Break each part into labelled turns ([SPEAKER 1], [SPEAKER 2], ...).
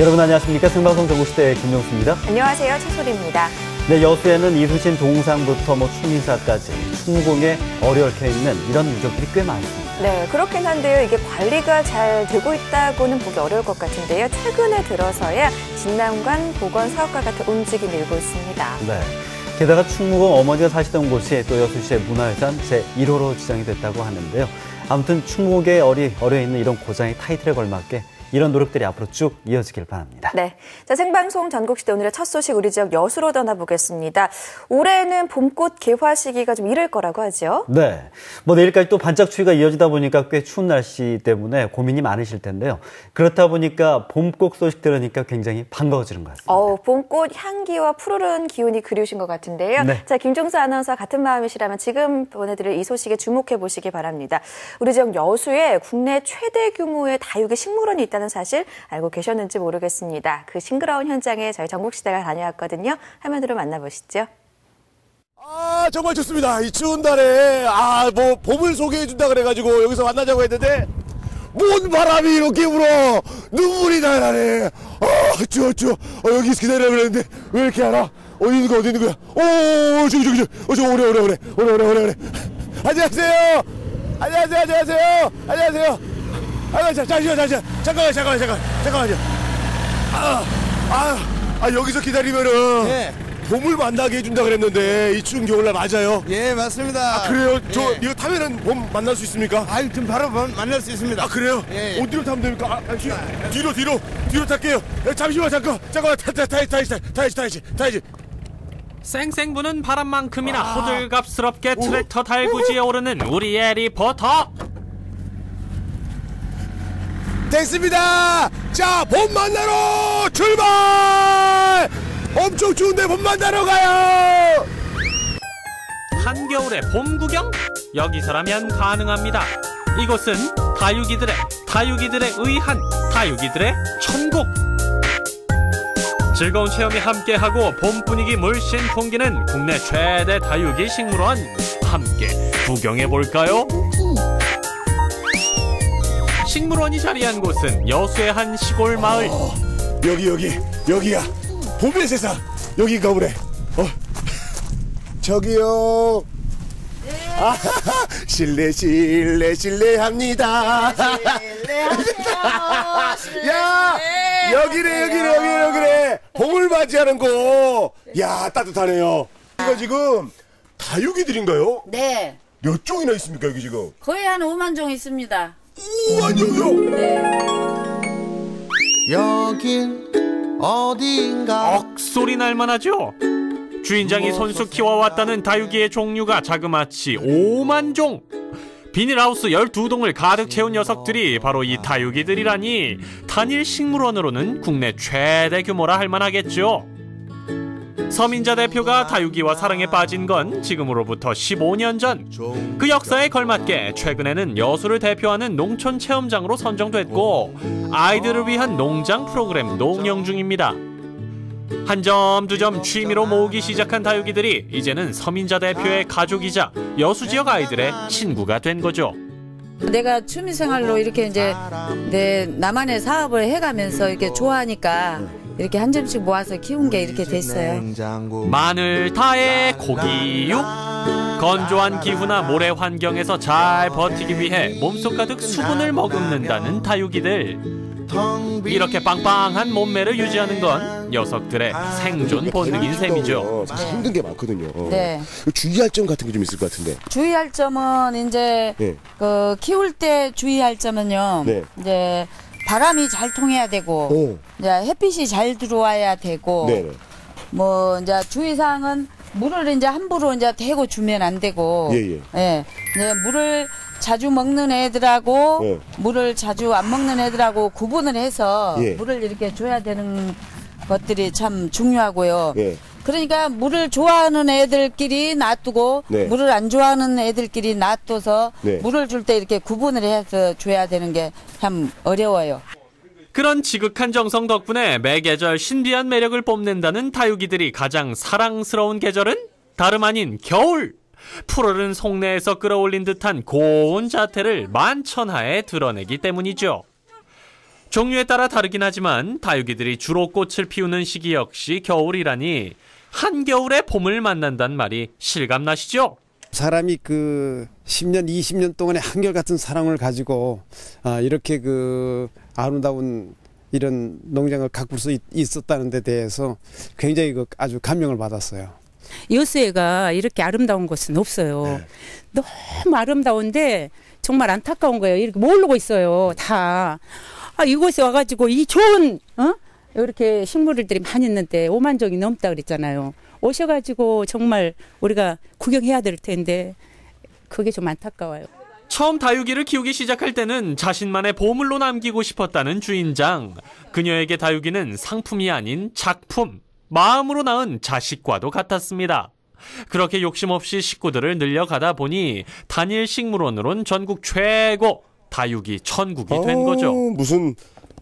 [SPEAKER 1] 여러분 안녕하십니까 생방송 전국시대 김용수입니다.
[SPEAKER 2] 안녕하세요. 최소리입니다.
[SPEAKER 1] 네, 여수에는 이순신 동상부터 뭐 충인사까지 충무공에 어려얽혀 있는 이런 유적들이 꽤 많습니다.
[SPEAKER 2] 네, 그렇긴 한데요. 이게 관리가 잘 되고 있다고는 보기 어려울 것 같은데요. 최근에 들어서야 진남관 복원 사업과 같은 움직임이 일고 있습니다.
[SPEAKER 1] 네. 게다가 충무공 어머니가 사시던 곳이 또 여수시의 문화유산 제1호로 지정이 됐다고 하는데요. 아무튼 충무공에 어리, 어려 있는 이런 고장의 타이틀에 걸맞게 이런 노력들이 앞으로 쭉 이어지길 바랍니다.
[SPEAKER 2] 네. 자, 생방송 전국시대 오늘의 첫 소식 우리 지역 여수로 떠나보겠습니다. 올해는 봄꽃 개화 시기가 좀 이를 거라고 하죠.
[SPEAKER 1] 네. 뭐 내일까지 또 반짝 추위가 이어지다 보니까 꽤 추운 날씨 때문에 고민이 많으실 텐데요. 그렇다 보니까 봄꽃 소식 들으니까 굉장히 반가워지는 것 같습니다.
[SPEAKER 2] 어, 봄꽃 향기와 푸르른 기운이 그리우신 것 같은데요.
[SPEAKER 1] 네.
[SPEAKER 2] 자, 김종수 아나운서 같은 마음이시라면 지금 보내드릴 이 소식에 주목해 보시기 바랍니다. 우리 지역 여수에 국내 최대 규모의 다육이 식물원이 있다는 사실 알고 계셨는지 모르겠습니다. 그 싱그러운 현장에 저희 전국시대가 다녀왔거든요. 화면으로 만나보시죠.
[SPEAKER 3] 아 정말 좋습니다. 이 추운 달에 아 뭐 봄을 소개해 준다 그래가지고 여기서 만나자고 했는데 뭔 바람이 이렇게 불어 눈물이 나네. 아 추워 추워. 어, 여기서 기다려 그랬는데 왜 이렇게 알아? 어디 있는 거야 어디 있는 거야? 오 저기 저기 저기 어, 저 오래 오래 오래 오래 오래 오래 오래. 안녕하세요. 안녕하세요 안녕하세요 안녕하세요. 아 자, 잠시만 잠시만 잠깐만 잠깐만 잠깐 잠깐만요. 아, 아, 아 여기서 기다리면은
[SPEAKER 4] 네.
[SPEAKER 3] 봄을 만나게 해준다 그랬는데 이 추운 겨울날 맞아요.
[SPEAKER 4] 예 맞습니다.
[SPEAKER 3] 아 그래요? 저
[SPEAKER 4] 예.
[SPEAKER 3] 이거 타면은 봄 만날 수 있습니까?
[SPEAKER 4] 아유 지금 바로 만- 만날 수 있습니다.
[SPEAKER 3] 아 그래요?
[SPEAKER 4] 예, 예.
[SPEAKER 3] 어디로 타면 됩니까? 아, 아, 뒤, 뒤로 뒤로 뒤로 탈게요. 야, 잠시만 잠깐 잠깐만 타타 타야지 타야지 타야지 타야지 타야지.
[SPEAKER 5] 쌩쌩 부는 바람만큼이나
[SPEAKER 3] 아.
[SPEAKER 5] 호들갑스럽게 트랙터 달구지에 오르는 우리의 리포터
[SPEAKER 3] 됐습니다. 자 봄 만나러 출발. 엄청 추운데 봄 만나러 가요.
[SPEAKER 5] 한겨울의 봄 구경? 여기서라면 가능합니다 이곳은 다육이들의 다육이들의 의한 다육이들의 천국 즐거운 체험이 함께하고 봄 분위기 물씬 풍기는 국내 최대 다육이 식물원 함께 구경해 볼까요? 식물원이 자리한 곳은 여수의 한 시골 마을.
[SPEAKER 3] 여기 여기 여기야. 봄의 세상. 여기가 그래 어. 저기요. 아 실례 실례 실례합니다. 야 여기래 여기래 여기래 여기래 봄을 맞이하는 곳 야 따뜻하네요. 이거 지금 다육이들인가요?
[SPEAKER 6] 네,
[SPEAKER 3] 몇 종이나 있습니까 여기 지금?
[SPEAKER 6] 거의 한 5만 종 있습니다.
[SPEAKER 3] 오만종이요
[SPEAKER 6] 네.
[SPEAKER 4] 여긴 어디인가?
[SPEAKER 5] 억소리 날만하죠? 주인장이 손수 키워왔다는 다육이의 종류가 자그마치 5만 종! 비닐하우스 12동을 가득 채운 녀석들이 바로 이 다육이들이라니 단일 식물원으로는 국내 최대 규모라 할 만하겠죠. 서민자 대표가 다육이와 사랑에 빠진 건 지금으로부터 15년 전. 그 역사에 걸맞게 최근에는 여수를 대표하는 농촌 체험장으로 선정됐고 아이들을 위한 농장 프로그램 농영 중입니다. 한 점 두 점 취미로 모으기 시작한 다육이들이 이제는 서민자 대표의 가족이자 여수 지역 아이들의 친구가 된 거죠.
[SPEAKER 6] 내가 취미생활로 이렇게 이제 내 나만의 사업을 해가면서 이렇게 좋아하니까 이렇게 한 점씩 모아서 키운 게 이렇게 됐어요.
[SPEAKER 4] 냉장고
[SPEAKER 5] 마늘 다에 고기육 건조한 기후나 모래 환경에서 잘 버티기 위해 몸속 가득 수분을 머금는다는 다육이들 이렇게 빵빵한 몸매를 유지하는 건 녀석들의 생존 본능인 셈이죠.
[SPEAKER 3] 힘든 게 많거든요
[SPEAKER 6] 네.
[SPEAKER 3] 주의할 점 같은 게 좀 있을 것 같은데
[SPEAKER 6] 주의할 점은 이제
[SPEAKER 3] 네.
[SPEAKER 6] 그 키울 때 주의할 점은요.
[SPEAKER 3] 네.
[SPEAKER 6] 이제 바람이 잘 통해야 되고
[SPEAKER 3] 오.
[SPEAKER 6] 이제 햇빛이 잘 들어와야 되고
[SPEAKER 3] 네네
[SPEAKER 6] 뭐 이제 주의 사항은 물을 이제 함부로 이제 대고 주면 안 되고
[SPEAKER 3] 예, 예.
[SPEAKER 6] 예. 이제 물을 자주 먹는 애들하고
[SPEAKER 3] 예.
[SPEAKER 6] 물을 자주 안 먹는 애들하고 구분을 해서
[SPEAKER 3] 예.
[SPEAKER 6] 물을 이렇게 줘야 되는 것들이 참 중요하고요.
[SPEAKER 3] 예.
[SPEAKER 6] 그러니까 물을 좋아하는 애들끼리 놔두고
[SPEAKER 3] 네.
[SPEAKER 6] 물을 안 좋아하는 애들끼리 놔둬서
[SPEAKER 3] 네.
[SPEAKER 6] 물을 줄 때 이렇게 구분을 해서 줘야 되는 게 참 어려워요.
[SPEAKER 5] 그런 지극한 정성 덕분에 매 계절 신비한 매력을 뽐낸다는 다육이들이 가장 사랑스러운 계절은 다름 아닌 겨울. 푸르른 속내에서 끌어올린 듯한 고운 자태를 만천하에 드러내기 때문이죠. 종류에 따라 다르긴 하지만 다육이들이 주로 꽃을 피우는 시기 역시 겨울이라니 한겨울에 봄을 만난다는 말이 실감나시죠?
[SPEAKER 7] 사람이 그 10년, 20년 동안의 한결같은 사랑을 가지고 아, 이렇게 그 아름다운 이런 농장을 가꿀 수 있, 있었다는 데 대해서 굉장히 그 아주 감명을 받았어요.
[SPEAKER 8] 여수에가 이렇게 아름다운 곳은 없어요. 너무 아름다운데 정말 안타까운 거예요. 이렇게 모르고 있어요. 다. 아, 이곳에 와가지고 이 좋은, 어? 이렇게 식물들이 많이 있는데 5만 종이 넘다 그랬잖아요. 오셔가지고 정말 우리가 구경해야 될 텐데 그게 좀 안타까워요.
[SPEAKER 5] 처음 다육이를 키우기 시작할 때는 자신만의 보물로 남기고 싶었다는 주인장. 그녀에게 다육이는 상품이 아닌 작품, 마음으로 낳은 자식과도 같았습니다. 그렇게 욕심 없이 식구들을 늘려가다 보니 단일 식물원으론 전국 최고 다육이 천국이 된
[SPEAKER 3] 어,
[SPEAKER 5] 거죠.
[SPEAKER 3] 무슨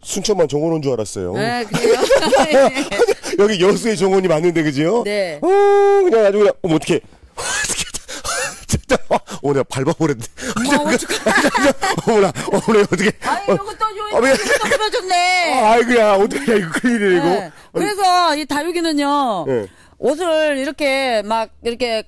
[SPEAKER 3] 순천만 정원 온줄 알았어요.
[SPEAKER 6] 네, 그래요.
[SPEAKER 3] 여기 여수의 정원이 맞는데 그지요?
[SPEAKER 6] 네.
[SPEAKER 3] 어, 그냥 아주 그냥 어머 진짜 어 내가 밟아버렸네. 어머나 어머나 어떻게
[SPEAKER 6] 아이,
[SPEAKER 3] 어, 왜-
[SPEAKER 6] 요인 또 끊어졌네.
[SPEAKER 3] 아이고야 어떻게 이거 큰일이네 이거.
[SPEAKER 6] 네. 그래서 이 다육이는요.
[SPEAKER 3] 네.
[SPEAKER 6] 옷을 이렇게 막 이렇게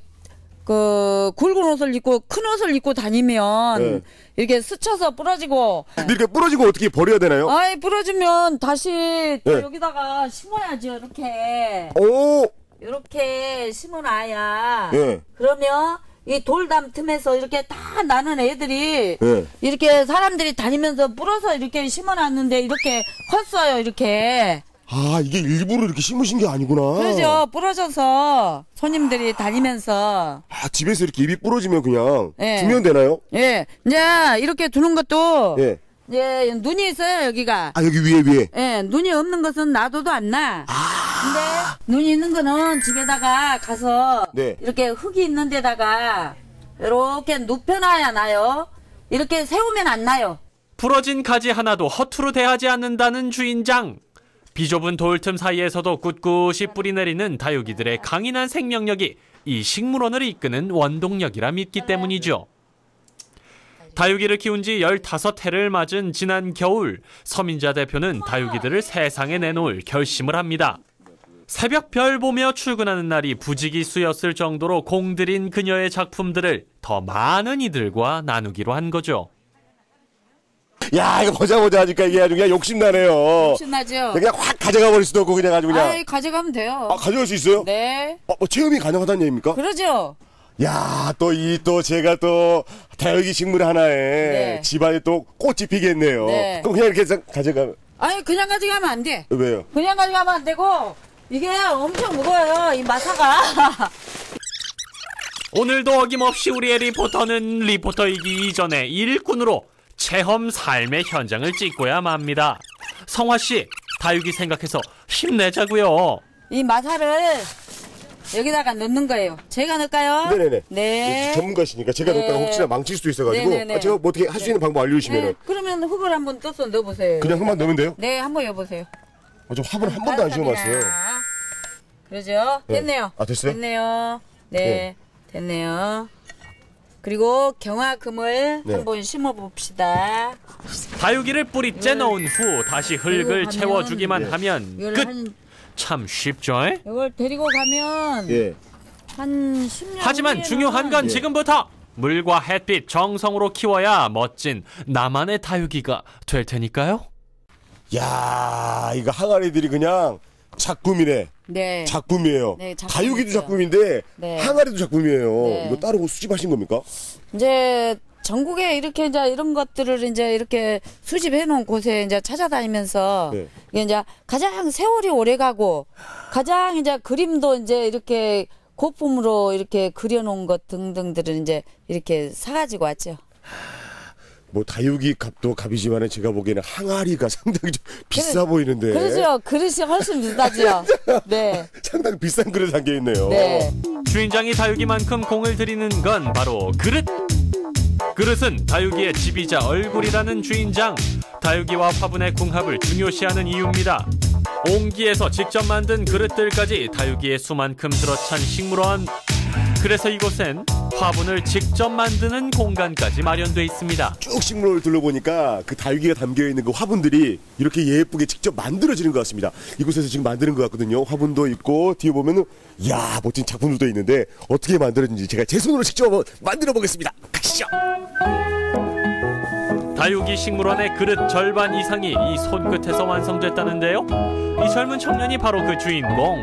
[SPEAKER 6] 그 굵은 옷을 입고 큰 옷을 입고 다니면
[SPEAKER 3] 네.
[SPEAKER 6] 이렇게 스쳐서 부러지고
[SPEAKER 3] 근데 이렇게 부러지고 어떻게 버려야 되나요?
[SPEAKER 6] 아이 부러지면 다시 또
[SPEAKER 3] 네.
[SPEAKER 6] 여기다가 심어야죠 이렇게
[SPEAKER 3] 오,
[SPEAKER 6] 이렇게 심어놔야
[SPEAKER 3] 예,
[SPEAKER 6] 그러면 이 돌담 틈에서 이렇게 다 나는 애들이
[SPEAKER 3] 예.
[SPEAKER 6] 이렇게 사람들이 다니면서 불어서 이렇게 심어놨는데 이렇게 컸어요 이렇게
[SPEAKER 3] 아 이게 일부러 이렇게 심으신 게 아니구나.
[SPEAKER 6] 그러죠 부러져서 손님들이 다니면서
[SPEAKER 3] 아 집에서 이렇게 입이 부러지면 그냥
[SPEAKER 6] 예.
[SPEAKER 3] 두면 되나요?
[SPEAKER 6] 예 이제 이렇게 두는 것도
[SPEAKER 3] 예.
[SPEAKER 6] 예 눈이 있어요 여기가
[SPEAKER 3] 아 여기 위에 위에.
[SPEAKER 6] 예 눈이 없는 것은 놔둬도 안나 근데 눈이 있는 거는 집에다가 가서
[SPEAKER 3] 네.
[SPEAKER 6] 이렇게 흙이 있는 데다가 이렇게 눕혀놔야 나요 이렇게 세우면 안 나요
[SPEAKER 5] 부러진 가지 하나도 허투루 대하지 않는다는 주인장. 비좁은 돌틈 사이에서도 꿋꿋이 뿌리 내리는 다육이들의 강인한 생명력이 이 식물원을 이끄는 원동력이라 믿기 때문이죠. 다육이를 키운 지 15해를 맞은 지난 겨울, 서민자 대표는 다육이들을 세상에 내놓을 결심을 합니다. 새벽 별 보며 출근하는 날이 부지기수였을 정도로 공들인 그녀의 작품들을 더 많은 이들과 나누기로 한 거죠.
[SPEAKER 3] 야 이거 보자 보자 하니까 이게 아주 그냥 욕심 나네요.
[SPEAKER 6] 신나죠
[SPEAKER 3] 그냥 확 가져가 버릴 수도 없고 그냥 아주 그냥.
[SPEAKER 6] 아이 가져가면 돼요
[SPEAKER 3] 아 가져갈 수 있어요?
[SPEAKER 6] 네
[SPEAKER 3] 어, 뭐 체험이 가능하다는 얘기입니까?
[SPEAKER 6] 그러죠
[SPEAKER 3] 야, 또 이 또 제가 또 다육이 식물 하나에
[SPEAKER 6] 네.
[SPEAKER 3] 집안에 또 꽃이 피겠네요.
[SPEAKER 6] 네.
[SPEAKER 3] 그럼 그냥 이렇게 해서 가져가
[SPEAKER 6] 아니 그냥 가져가면 안 돼
[SPEAKER 3] 왜요?
[SPEAKER 6] 그냥 가져가면 안 되고 이게 엄청 무거워요 이 마사가
[SPEAKER 5] 오늘도 어김없이 우리의 리포터는 리포터이기 이전에 일꾼으로 체험 삶의 현장을 찍고야 맙니다. 성화 씨, 다육이 생각해서 힘내자고요.
[SPEAKER 6] 이 마사를 여기다가 넣는 거예요 제가 넣을까요?
[SPEAKER 3] 네네네.
[SPEAKER 6] 네
[SPEAKER 3] 전문가시니까 제가
[SPEAKER 6] 네.
[SPEAKER 3] 넣다가 혹시나 망칠 수도 있어가지고
[SPEAKER 6] 네네네.
[SPEAKER 3] 아, 제가 뭐 어떻게 할 수 있는 방법 알려주시면
[SPEAKER 6] 네,
[SPEAKER 3] 은
[SPEAKER 6] 그러면 흙을 한번 떠서 넣어보세요
[SPEAKER 3] 그냥 흙만 넣으면 돼요?
[SPEAKER 6] 네 한번 여보세요
[SPEAKER 3] 아, 저 화분 한 번도 안 씌워봤어요.
[SPEAKER 6] 그러죠?
[SPEAKER 3] 네.
[SPEAKER 6] 됐네요.
[SPEAKER 3] 아, 됐어요?
[SPEAKER 6] 됐네요. 네,
[SPEAKER 3] 네.
[SPEAKER 6] 됐네요. 그리고 경화금을
[SPEAKER 3] 네.
[SPEAKER 6] 한번 심어 봅시다.
[SPEAKER 5] 다육이를 뿌리째 넣은 후 다시 흙을
[SPEAKER 6] 네. 하면-
[SPEAKER 5] 채워주기만
[SPEAKER 3] 네.
[SPEAKER 5] 하면 끝.
[SPEAKER 6] 한,
[SPEAKER 5] 참 쉽죠? 에?
[SPEAKER 6] 이걸 데리고 가면
[SPEAKER 3] 예.
[SPEAKER 6] 한 10년
[SPEAKER 5] 하지만 중요한 건
[SPEAKER 3] 예.
[SPEAKER 5] 지금부터 물과 햇빛 정성으로 키워야 멋진 나만의 다육이가 될 테니까요.
[SPEAKER 3] 야, 이거 항아리들이 그냥 작품이네.
[SPEAKER 6] 네.
[SPEAKER 3] 작품이에요.
[SPEAKER 6] 네, 작품이죠.
[SPEAKER 3] 다육이도 작품인데
[SPEAKER 6] 네.
[SPEAKER 3] 항아리도 작품이에요.
[SPEAKER 6] 네.
[SPEAKER 3] 이거 따로 수집하신 겁니까?
[SPEAKER 6] 이제 전국에 이렇게 이제 이런 것들을 이제 이렇게 수집해 놓은 곳에 이제 찾아다니면서
[SPEAKER 3] 네.
[SPEAKER 6] 이게 이제 가장 세월이 오래 가고 가장 이제 그림도 이제 이렇게 고품으로 이렇게 그려놓은 것 등등들을 이제 이렇게 사가지고 왔죠.
[SPEAKER 3] 뭐 다육이 값도 값이지만 제가 보기에는 항아리가 상당히 좀 비싸 보이는데.
[SPEAKER 6] 그러죠. 그릇이 훨씬 비싸죠. 네.
[SPEAKER 3] 상당히 비싼 그릇 담겨 있네요.
[SPEAKER 6] 네.
[SPEAKER 5] 주인장이 다육이만큼 공을 들이는 건 바로 그릇. 그릇은 다육이의 집이자 얼굴이라는 주인장. 다육이와 화분의 궁합을 중요시하는 이유입니다. 옹기에서 직접 만든 그릇들까지 다육이의 수만큼 들어찬 식물원. 그래서 이곳엔 화분을 직접 만드는 공간까지 마련돼 있습니다.
[SPEAKER 3] 쭉 식물을 둘러보니까 그 다육이가 담겨 있는 그 화분들이 이렇게 예쁘게 직접 만들어지는 것 같습니다. 이곳에서 지금 만드는 것 같거든요. 화분도 있고 뒤에 보면은 이야 멋진 작품들도 있는데 어떻게 만들어진지 제가 제 손으로 직접 만들어 보겠습니다. 가시죠.
[SPEAKER 5] 다육이 식물원의 그릇 절반 이상이 이 손끝에서 완성됐다는데요. 이 젊은 청년이 바로 그 주인공.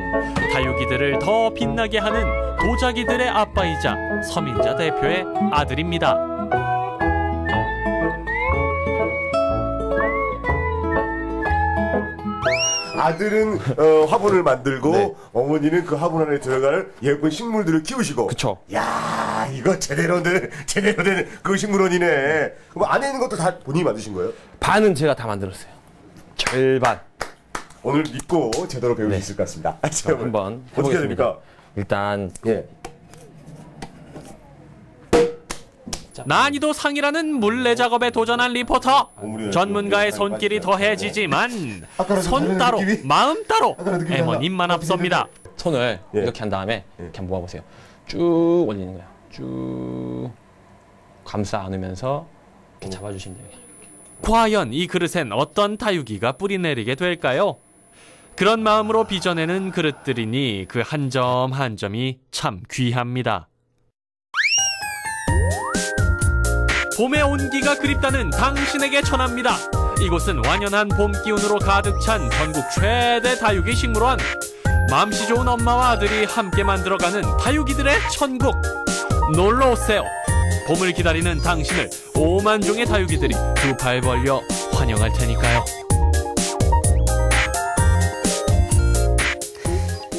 [SPEAKER 5] 다육이들을 더 빛나게 하는 도자기들의 아빠이자 서민자 대표의 아들입니다.
[SPEAKER 3] 아들은 어, 화분을 만들고
[SPEAKER 9] 네.
[SPEAKER 3] 어머니는 그 화분 안에 들어갈 예쁜 식물들을 키우시고.
[SPEAKER 9] 그쵸.
[SPEAKER 3] 야 이거 제대로 된 제대로 된 그 식물원이네. 그럼 안에 있는 것도 다 본인이 만드신 거예요?
[SPEAKER 9] 반은 제가 다 만들었어요. 절반.
[SPEAKER 3] 오늘 믿고 제대로 배울 수
[SPEAKER 9] 네.
[SPEAKER 3] 있을 것 같습니다. 아,
[SPEAKER 9] 한번
[SPEAKER 3] 어떻게
[SPEAKER 9] 해보겠습니다.
[SPEAKER 3] 됩니까?
[SPEAKER 9] 일단
[SPEAKER 3] 예.
[SPEAKER 5] 난이도 상이라는 물레 작업에 도전한 리포터.
[SPEAKER 3] 어머니,
[SPEAKER 5] 전문가의
[SPEAKER 3] 좀
[SPEAKER 5] 손길이. 더해지지만 손 따로? 마음 따로
[SPEAKER 3] 느낌이
[SPEAKER 5] 에머님만
[SPEAKER 3] 달라.
[SPEAKER 5] 앞섭니다.
[SPEAKER 9] 손을
[SPEAKER 3] 예.
[SPEAKER 9] 이렇게 한 다음에 이렇게 한번 모아보세요. 쭉 올리는 거예요. 쭉 감싸 안으면서 이렇게 잡아주시면 돼요.
[SPEAKER 5] 과연 이 그릇엔 어떤 다육이가 뿌리내리게 될까요? 그런 마음으로 빚어내는 그릇들이니 그 한 점 한 점이 참 귀합니다. 봄의 온기가 그립다는 당신에게 전합니다. 이곳은 완연한 봄 기운으로 가득 찬 전국 최대 다육이 식물원. 맘씨 좋은 엄마와 아들이 함께 만들어가는 다육이들의 천국. 놀러 오세요. 봄을 기다리는 당신을 5만 종의 다육이들이 두 팔 벌려 환영할 테니까요.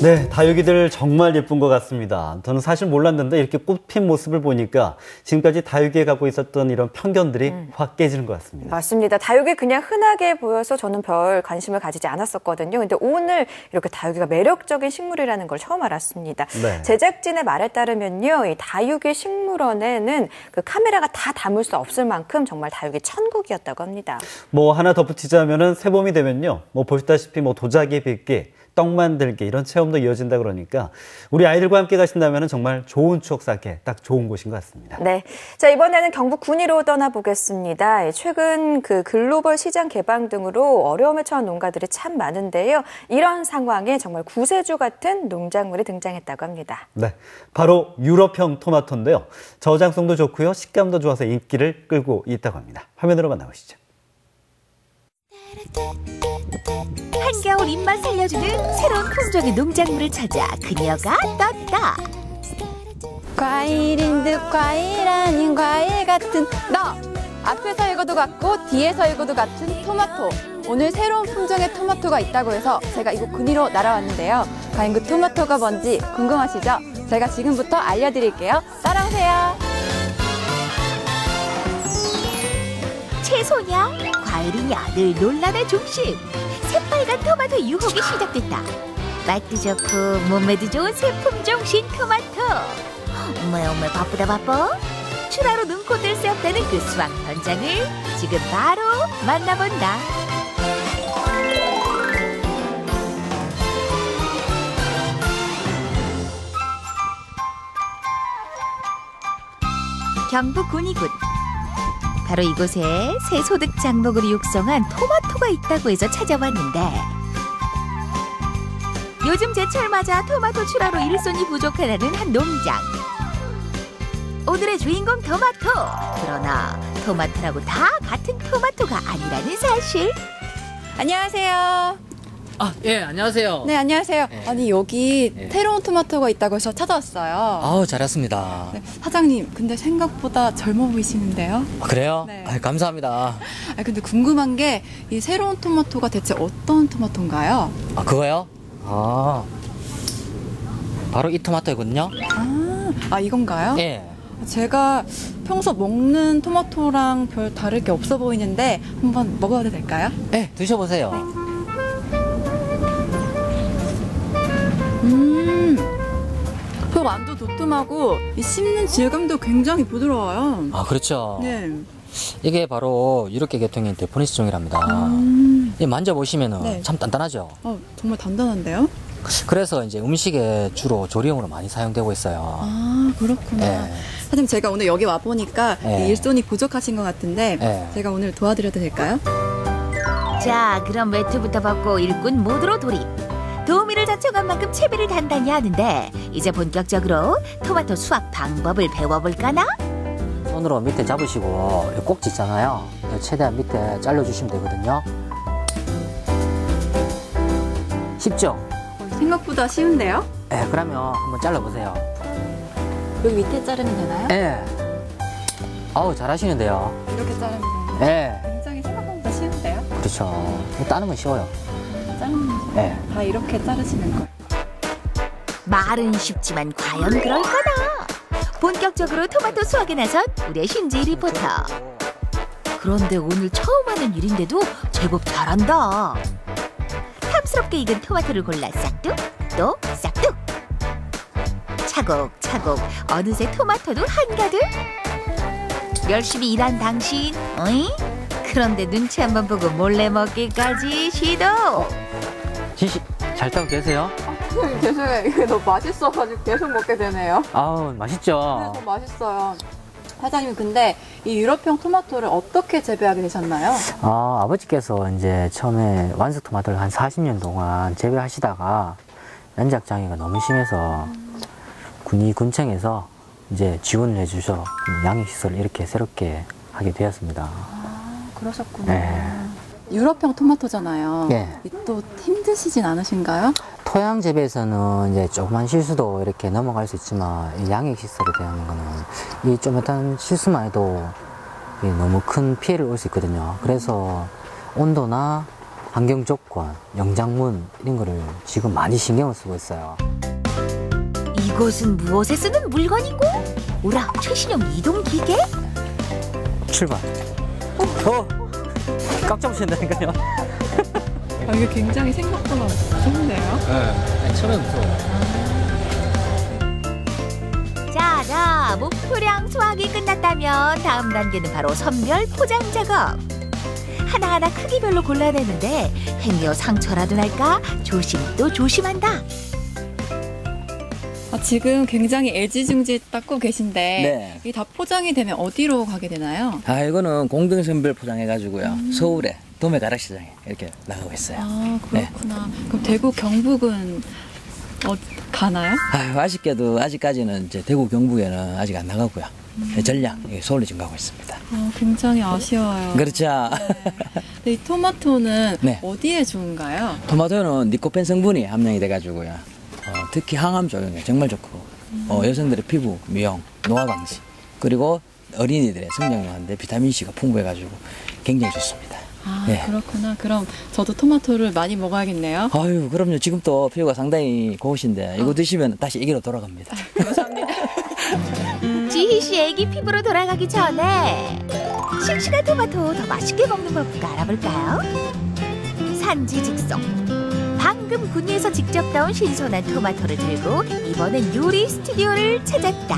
[SPEAKER 1] 네, 다육이들 정말 예쁜 것 같습니다. 저는 사실 몰랐는데 이렇게 꽃핀 모습을 보니까 지금까지 다육이에 갖고 있었던 이런 편견들이 확 깨지는 것 같습니다.
[SPEAKER 2] 맞습니다. 다육이 그냥 흔하게 보여서 저는 별 관심을 가지지 않았었거든요. 근데 오늘 이렇게 다육이가 매력적인 식물이라는 걸 처음 알았습니다.
[SPEAKER 1] 네.
[SPEAKER 2] 제작진의 말에 따르면요. 이 다육이 식물원에는 그 카메라가 다 담을 수 없을 만큼 정말 다육이 천국이었다고 합니다.
[SPEAKER 1] 뭐 하나 덧붙이자면은 새봄이 되면요. 뭐 보시다시피 뭐 도자기 빚기, 떡 만들기 이런 체험도 이어진다 그러니까 우리 아이들과 함께 가신다면 정말 좋은 추억 쌓기에 딱 좋은 곳인 것 같습니다.
[SPEAKER 2] 네. 자, 이번에는 경북 군위로 떠나보겠습니다. 최근 그 글로벌 시장 개방 등으로 어려움에 처한 농가들이 참 많은데요. 이런 상황에 정말 구세주 같은 농작물이 등장했다고 합니다.
[SPEAKER 1] 네, 바로 유럽형 토마토인데요. 저장성도 좋고요, 식감도 좋아서 인기를 끌고 있다고 합니다. 화면으로 만나보시죠.
[SPEAKER 10] 한겨울 입맛 살려주는 새로운 품종의 농작물을 찾아 그녀가 떴다.
[SPEAKER 11] 과일인 듯 과일 아닌 과일 같은 너! 앞에서 읽어도 같고 뒤에서 읽어도 같은 토마토. 오늘 새로운 품종의 토마토가 있다고 해서 제가 이곳 근위로 날아왔는데요. 과연 그 토마토가 뭔지 궁금하시죠? 제가 지금부터 알려드릴게요. 따라오세요
[SPEAKER 10] 채소냐? 과일이냐? 늘 논란의 중심. 새빨간 토마토 유혹이 시작됐다. 맛도 좋고 몸매도 좋은 새 품종 신토마토. 어머 어머 바쁘다 바빠. 추라로 눈코 뜰 새 없다는 그 수확 현장을 지금 바로 만나본다. 경북 군위군 바로 이곳에 새 소득 작목으로 육성한 토마토가 있다고 해서 찾아왔는데 요즘 제철 맞아 토마토 출하로 일손이 부족하다는 한 농장. 오늘의 주인공 토마토. 그러나 토마토라고 다 같은 토마토가 아니라는 사실.
[SPEAKER 11] 안녕하세요
[SPEAKER 12] 아, 예, 안녕하세요.
[SPEAKER 11] 네 안녕하세요
[SPEAKER 12] 네.
[SPEAKER 11] 아니 여기
[SPEAKER 12] 네.
[SPEAKER 11] 새로운 토마토가 있다고 해서 찾아왔어요
[SPEAKER 12] 아우, 잘했습니다.
[SPEAKER 11] 네, 사장님 근데 생각보다 젊어 보이시는데요
[SPEAKER 12] 아, 그래요?
[SPEAKER 11] 네.
[SPEAKER 12] 아, 감사합니다.
[SPEAKER 11] 아 근데 궁금한 게 이 새로운 토마토가 대체 어떤 토마토인가요?
[SPEAKER 12] 아, 그거요? 아. 바로 이 토마토이거든요.
[SPEAKER 11] 아, 아 이건가요?
[SPEAKER 12] 예.
[SPEAKER 11] 제가 평소 먹는 토마토랑 별 다를 게 없어 보이는데 한번 먹어도 될까요?
[SPEAKER 12] 예, 드셔보세요.
[SPEAKER 11] 음, 그 완도 도톰하고 이 씹는 질감도 굉장히 부드러워요.
[SPEAKER 12] 아, 그렇죠.
[SPEAKER 11] 네.
[SPEAKER 12] 이게 바로 유럽계 계통인 데포니스 종이랍니다.
[SPEAKER 11] 음,
[SPEAKER 12] 이 만져보시면은
[SPEAKER 11] 네.
[SPEAKER 12] 참 단단하죠?
[SPEAKER 11] 어, 정말 단단한데요?
[SPEAKER 12] 그래서 이제 음식에 주로 조리용으로 많이 사용되고 있어요.
[SPEAKER 11] 아 그렇구나.
[SPEAKER 12] 예.
[SPEAKER 11] 사장님 제가 오늘 여기 와 보니까
[SPEAKER 12] 네.
[SPEAKER 11] 일손이 부족하신 것 같은데
[SPEAKER 12] 네.
[SPEAKER 11] 제가 오늘 도와드려도 될까요?
[SPEAKER 10] 자, 그럼 외투부터 벗고 일꾼 모드로 돌입. 도우미를 자청한 만큼 채비를 단단히 하는데 이제 본격적으로 토마토 수확 방법을 배워볼까나?
[SPEAKER 12] 손으로 밑에 잡으시고 이 꼭지 있잖아요. 최대한 밑에 잘라주시면 되거든요. 쉽죠?
[SPEAKER 11] 생각보다 쉬운데요?
[SPEAKER 12] 예, 그러면 한번 잘라보세요.
[SPEAKER 11] 여기 밑에 자르면 되나요?
[SPEAKER 12] 예. 아우, 잘하시는데요.
[SPEAKER 11] 이렇게 자르면 되나요?
[SPEAKER 12] 예.
[SPEAKER 11] 굉장히 생각보다 쉬운데요?
[SPEAKER 12] 그렇죠. 따는 건 쉬워요.
[SPEAKER 11] 자르면
[SPEAKER 12] 예.
[SPEAKER 11] 다 이렇게 자르시는 거예요.
[SPEAKER 10] 말은 쉽지만 과연 그럴까나? 본격적으로 토마토 수확에 나선 우리의 신지 리포터. 그런데 오늘 처음 하는 일인데도 제법 잘한다. 탐스럽게 익은 토마토를 골라 싹둑 또 싹둑. 차곡차곡 어느새 토마토도 한가득. 열심히 일한 당신, 어이? 그런데 눈치 한번 보고 몰래 먹기까지 시도.
[SPEAKER 12] 지시, 잘 따고 계세요?
[SPEAKER 11] 죄송해요. 이게 너무 맛있어가지고 계속 먹게 되네요.
[SPEAKER 12] 아우, 맛있죠?
[SPEAKER 11] 너무 맛있어요. 사장님 근데 이 유럽형 토마토를 어떻게 재배하게 되셨나요?
[SPEAKER 12] 아, 아버지께서 이제 처음에 완숙 토마토를 한 40년 동안 재배하시다가 연작 장애가 너무 심해서 군이 군청에서 이제 지원을 해주셔 양육 시설을 이렇게 새롭게 하게 되었습니다.
[SPEAKER 11] 그러셨구나.
[SPEAKER 12] 네.
[SPEAKER 11] 유럽형 토마토잖아요.
[SPEAKER 12] 예.
[SPEAKER 11] 이또 힘드시진 않으신가요?
[SPEAKER 12] 토양 재배에서는 이제 조그만 실수도 이렇게 넘어갈 수 있지만 이 양육시설에 대한 거는 이 조그만 실수만 해도 이 너무 큰 피해를 올 수 있거든요. 그래서 온도나 환경 조건, 영장문 이런 거를 지금 많이 신경을 쓰고 있어요.
[SPEAKER 10] 이것은 무엇에 쓰는 물건이고? 오라 최신형 이동 기계?
[SPEAKER 12] 출발. 어? 꽉 잡으신다니까요.
[SPEAKER 11] 아, 이게 굉장히 생각보다 좋네요.
[SPEAKER 12] 네. 처음부터.
[SPEAKER 10] 자 자 목표량 수확이 끝났다면 다음 단계는 바로 선별 포장 작업 하나하나 크기별로 골라내는데 행여 상처라도 날까 조심 또 조심한다
[SPEAKER 11] 아, 지금 굉장히 애지중지 닦고 계신데
[SPEAKER 13] 네.
[SPEAKER 11] 이 다 포장이 되면 어디로 가게 되나요?
[SPEAKER 13] 아 이거는 공동 선별 포장해가지고요 서울에 도매 가락시장에 이렇게 나가고 있어요.
[SPEAKER 11] 아 그렇구나. 그럼 대구 경북은 어, 가나요?
[SPEAKER 13] 아유, 아쉽게도 아직까지는 이제 대구 경북에는 아직 안 나가고요. 전량 여기 서울로 지금 가고 있습니다.
[SPEAKER 11] 아, 굉장히 아쉬워요.
[SPEAKER 13] 그렇죠.
[SPEAKER 11] 근데 이 토마토는
[SPEAKER 13] 네.
[SPEAKER 11] 어디에 좋은가요?
[SPEAKER 13] 토마토는 니코펜 성분이 함량이 돼가지고요. 어, 특히 항암 작용에 정말 좋고 어, 여성들의 피부 미용, 노화 방지 그리고 어린이들의 성장하는데 비타민 C가 풍부해가지고 굉장히 좋습니다.
[SPEAKER 11] 아
[SPEAKER 13] 네.
[SPEAKER 11] 그렇구나. 그럼 저도 토마토를 많이 먹어야겠네요.
[SPEAKER 13] 아유, 그럼요. 지금 또 피부가 상당히 고우신데 이거 드시면 다시 애기로 돌아갑니다.
[SPEAKER 10] 지희 씨 애기 피부로 돌아가기 전에 싱싱한 토마토 더 맛있게 먹는 법부터 알아볼까요? 산지 직송 방금 군위에서 직접 따온 신선한 토마토를 들고 이번엔 요리 스튜디오를 찾았다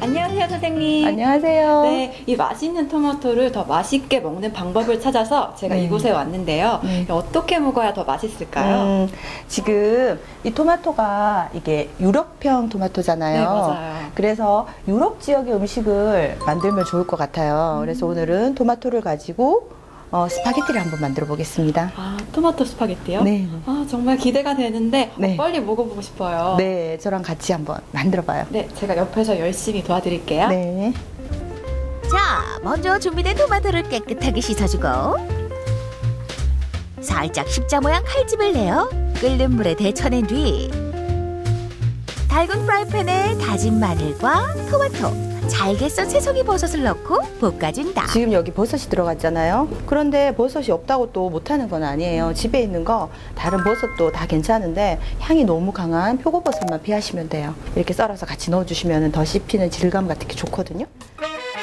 [SPEAKER 11] 안녕하세요, 선생님.
[SPEAKER 14] 안녕하세요.
[SPEAKER 11] 네, 이 맛있는 토마토를 더 맛있게 먹는 방법을 찾아서 제가
[SPEAKER 14] 네.
[SPEAKER 11] 이곳에 왔는데요. 어떻게 먹어야 더 맛있을까요?
[SPEAKER 14] 음, 지금 이 토마토가 이게 유럽형 토마토잖아요.
[SPEAKER 11] 네, 맞아요.
[SPEAKER 14] 그래서 유럽 지역의 음식을 만들면 좋을 것 같아요. 그래서
[SPEAKER 11] 음.
[SPEAKER 14] 오늘은 토마토를 가지고 어, 스파게티를 한번 만들어 보겠습니다.
[SPEAKER 11] 아, 토마토 스파게티요?
[SPEAKER 14] 네.
[SPEAKER 11] 아, 정말 기대가 되는데 어,
[SPEAKER 14] 네.
[SPEAKER 11] 빨리 먹어보고 싶어요.
[SPEAKER 14] 네, 저랑 같이 한번 만들어 봐요.
[SPEAKER 11] 네, 제가 옆에서 열심히 도와드릴게요.
[SPEAKER 14] 네.
[SPEAKER 10] 자 먼저 준비된 토마토를 깨끗하게 씻어주고 살짝 십자 모양 칼집을 내어 끓는 물에 데쳐낸 뒤 달군 프라이팬에 다진 마늘과 토마토 잘게 썬 새송이 버섯을 넣고 볶아준다
[SPEAKER 14] 지금 여기 버섯이 들어갔잖아요. 그런데 버섯이 없다고 또 못하는 건 아니에요. 집에 있는 거 다른 버섯도 다 괜찮은데 향이 너무 강한 표고버섯만 피하시면 돼요. 이렇게 썰어서 같이 넣어주시면 더 씹히는 질감 같은 게 좋거든요.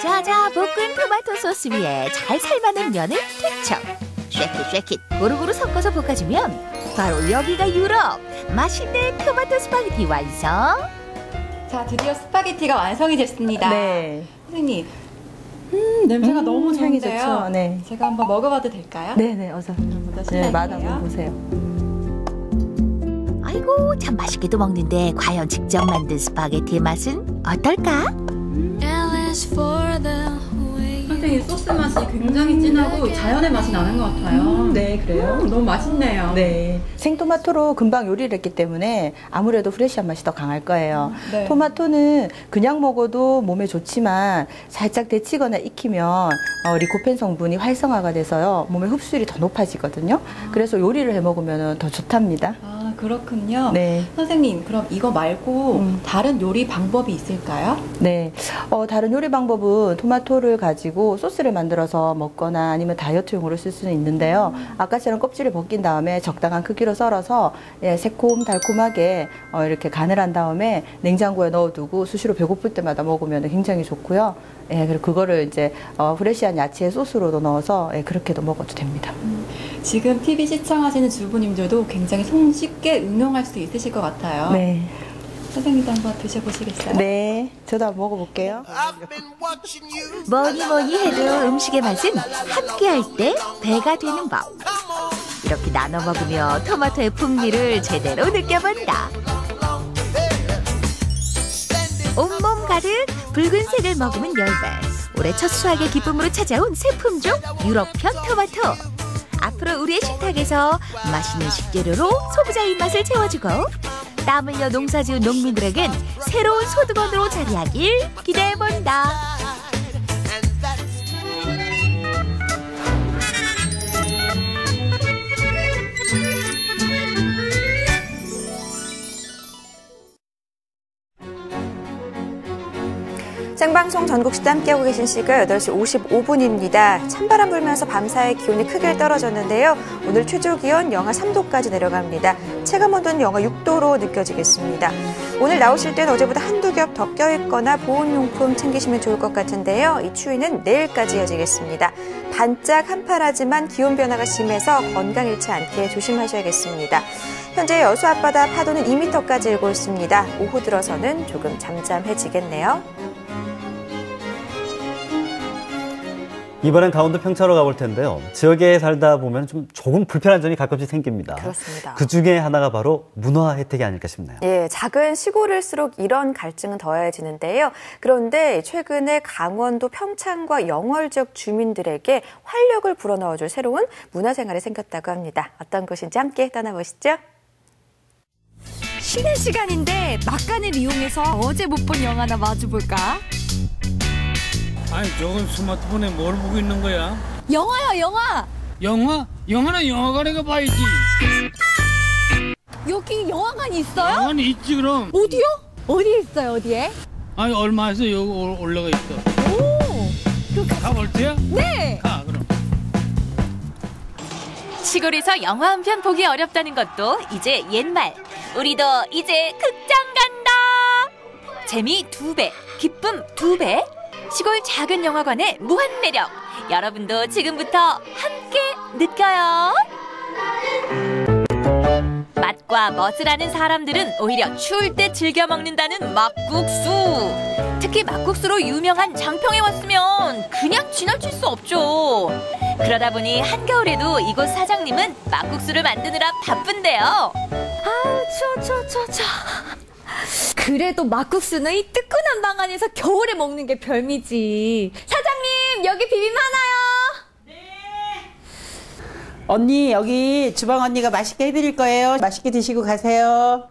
[SPEAKER 10] 자자 볶은 토마토 소스 위에 잘 삶아낸 면을 투척 shake it shake it 고루고루 섞어서 볶아주면 바로 여기가 유럽 맛있는 토마토 스파게티 완성
[SPEAKER 11] 자, 드디어 스파게티가 완성이 됐습니다.
[SPEAKER 14] 네.
[SPEAKER 11] 선생님, 음, 냄새가
[SPEAKER 14] 음,
[SPEAKER 11] 너무
[SPEAKER 14] 향이
[SPEAKER 11] 좋은데요.
[SPEAKER 14] 좋죠. 네.
[SPEAKER 11] 제가 한번 먹어봐도 될까요?
[SPEAKER 14] 네네, 어서.
[SPEAKER 11] 먼저
[SPEAKER 14] 네, 맛. 한번 보세요.
[SPEAKER 10] 아이고 참 맛있게도 먹는데 과연 직접 만든 스파게티의 맛은 어떨까?
[SPEAKER 11] 선생님 소스 맛이 굉장히 진하고 자연의 맛이 나는 것 같아요.
[SPEAKER 14] 네, 그래요?
[SPEAKER 11] 음, 너무 맛있네요.
[SPEAKER 14] 네. 생토마토로 금방 요리를 했기 때문에 아무래도 프레시한 맛이 더 강할 거예요.
[SPEAKER 11] 네.
[SPEAKER 14] 토마토는 그냥 먹어도 몸에 좋지만 살짝 데치거나 익히면 어, 리코펜 성분이 활성화가 돼서요. 몸의 흡수율이 더 높아지거든요. 그래서 요리를 해 먹으면 더 좋답니다.
[SPEAKER 11] 아, 그렇군요.
[SPEAKER 14] 네.
[SPEAKER 11] 선생님, 그럼 이거 말고 다른 요리 방법이 있을까요?
[SPEAKER 14] 네. 어, 다른 요리 방법은 토마토를 가지고 소스를 만들어서 먹거나 아니면 다이어트용으로 쓸 수는 있는데요. 아까처럼 껍질을 벗긴 다음에 적당한 크기로 썰어서 예, 새콤 달콤하게 어, 이렇게 간을 한 다음에 냉장고에 넣어두고 수시로 배고플 때마다 먹으면 굉장히 좋고요. 예, 그리고 그거를 이제 어, 프레시한 야채 소스로도 넣어서 예, 그렇게도 먹어도 됩니다.
[SPEAKER 11] 지금 TV 시청하시는 주부님들도 굉장히 손쉽게 응용할 수 있으실 것 같아요.
[SPEAKER 14] 네.
[SPEAKER 11] 선생님도 한번 드셔보시겠어요?
[SPEAKER 14] 네. 저도 한번 먹어볼게요.
[SPEAKER 10] 뭐니 뭐니 해도 음식의 맛은 함께할 때 배가 되는 법. 이렇게 나눠 먹으며 토마토의 풍미를 제대로 느껴본다. 온몸 가득 붉은색을 머금은 열매. 올해 첫 수확의 기쁨으로 찾아온 새 품종 유럽편 토마토. 앞으로 우리의 식탁에서 맛있는 식재료로 소비자 입맛을 채워주고 땀 흘려 농사지은 농민들에겐 새로운 소득원으로 자리하길 기대해본다.
[SPEAKER 2] 생방송 전국 시대 함께하고 계신 시각 8시 55분입니다. 찬바람 불면서 밤사이 기온이 크게 떨어졌는데요. 오늘 최저 기온 영하 3도까지 내려갑니다. 체감온도는 영하 6도로 느껴지겠습니다. 오늘 나오실 때는 어제보다 한두 겹 더 껴입거나 보온용품 챙기시면 좋을 것 같은데요. 이 추위는 내일까지 이어지겠습니다. 반짝 한파라지만 기온 변화가 심해서 건강 잃지 않게 조심하셔야겠습니다. 현재 여수 앞바다 파도는 2m까지 일고 있습니다. 오후 들어서는 조금 잠잠해지겠네요.
[SPEAKER 1] 이번엔 강원도 평창으로 가볼 텐데요. 지역에 살다 보면 좀 조금 불편한 점이 가끔씩 생깁니다.
[SPEAKER 2] 그렇습니다.
[SPEAKER 1] 그 중에 하나가 바로 문화 혜택이 아닐까 싶네요.
[SPEAKER 2] 예, 작은 시골일수록 이런 갈증은 더해지는데요. 그런데 최근에 강원도 평창과 영월 지역 주민들에게 활력을 불어넣어줄 새로운 문화생활이 생겼다고 합니다. 어떤 곳인지 함께 떠나보시죠.
[SPEAKER 15] 쉬는 시간인데 막간을 이용해서 어제 못 본 영화나 마주볼까?
[SPEAKER 16] 아니 저건 스마트폰에 뭘 보고 있는 거야?
[SPEAKER 15] 영화야 영화!
[SPEAKER 16] 영화? 영화는 영화관에 가봐야지.
[SPEAKER 15] 여기 영화관 있어요?
[SPEAKER 16] 영화는 있지 그럼.
[SPEAKER 15] 어디요? 어디에 있어요 어디에?
[SPEAKER 16] 아니 얼마에서 여기 올- 올라가 있어.
[SPEAKER 15] 오! 그럼 가...
[SPEAKER 16] 가볼 때야?
[SPEAKER 15] 네!
[SPEAKER 16] 가 그럼.
[SPEAKER 17] 시골에서 영화 한 편 보기 어렵다는 것도 이제 옛말. 우리도 이제 극장 간다. 재미 두 배, 기쁨 두 배. 시골 작은 영화관의 무한 매력. 여러분도 지금부터 함께 느껴요. 맛과 멋을 아는 사람들은 오히려 추울 때 즐겨 먹는다는 막국수. 특히 막국수로 유명한 장평에 왔으면 그냥 지나칠 수 없죠. 그러다 보니 한겨울에도 이곳 사장님은 막국수를 만드느라 바쁜데요.
[SPEAKER 15] 아 추워 추워 추워 추워 그래도 막국수는 이 뜨끈한 방 안에서 겨울에 먹는 게 별미지 사장님 여기 비빔 하나요?
[SPEAKER 18] 언니 여기 주방 언니가 맛있게 해드릴 거예요. 맛있게 드시고 가세요.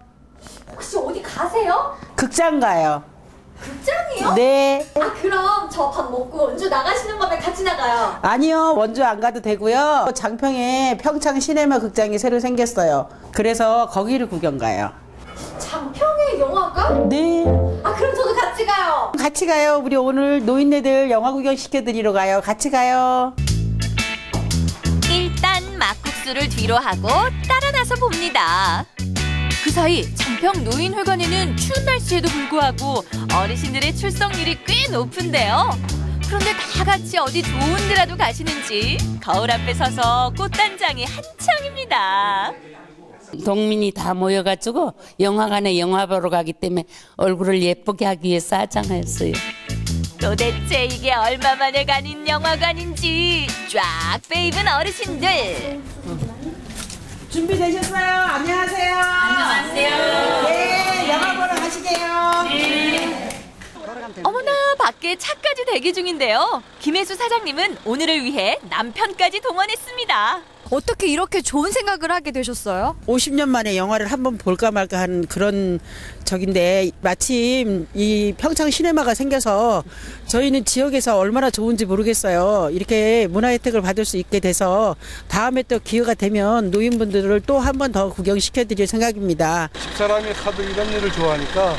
[SPEAKER 15] 혹시 어디 가세요?
[SPEAKER 18] 극장 가요.
[SPEAKER 15] 극장이요?
[SPEAKER 18] 네.
[SPEAKER 15] 아 그럼 저 밥 먹고 원주 나가시는 거면 같이 나가요
[SPEAKER 18] 아니요 원주 안 가도 되고요. 장평에 평창 시네마 극장이 새로 생겼어요. 그래서 거기를 구경 가요.
[SPEAKER 15] 장평의 영화관?
[SPEAKER 18] 네.
[SPEAKER 15] 아 그럼 저도 같이 가요
[SPEAKER 18] 같이 가요. 우리 오늘 노인네들 영화 구경 시켜드리러 가요. 같이 가요.
[SPEAKER 17] 일단 막국수를 뒤로 하고 따라 나서 봅니다. 그 사이 장평 노인회관에는 추운 날씨에도 불구하고 어르신들의 출석률이 꽤 높은데요. 그런데 다 같이 어디 좋은 데라도 가시는지 거울 앞에 서서 꽃단장이 한창입니다.
[SPEAKER 19] 동민이 다 모여가지고 영화관에 영화 보러 가기 때문에 얼굴을 예쁘게 하기 위해서 화장했어요.
[SPEAKER 17] 도대체 이게 얼마 만에 가는 영화관인지 쫙 빼입은 어르신들.
[SPEAKER 18] 준비되셨어요? 안녕하세요. 안녕하세요. 네, 영화 보러 가시게요.
[SPEAKER 17] 어머나 밖에 차까지 대기 중인데요. 김혜수 사장님은 오늘을 위해 남편까지 동원했습니다.
[SPEAKER 11] 어떻게 이렇게 좋은 생각을 하게 되셨어요?
[SPEAKER 18] 50년 만에 영화를 한번 볼까 말까 하는 그런 적인데 마침 이 평창 시네마가 생겨서 저희는 지역에서 얼마나 좋은지 모르겠어요. 이렇게 문화 혜택을 받을 수 있게 돼서 다음에 또 기회가 되면 노인분들을 또 한 번 더 구경시켜 드릴 생각입니다.
[SPEAKER 20] 집사람이 하도 이런 일을 좋아하니까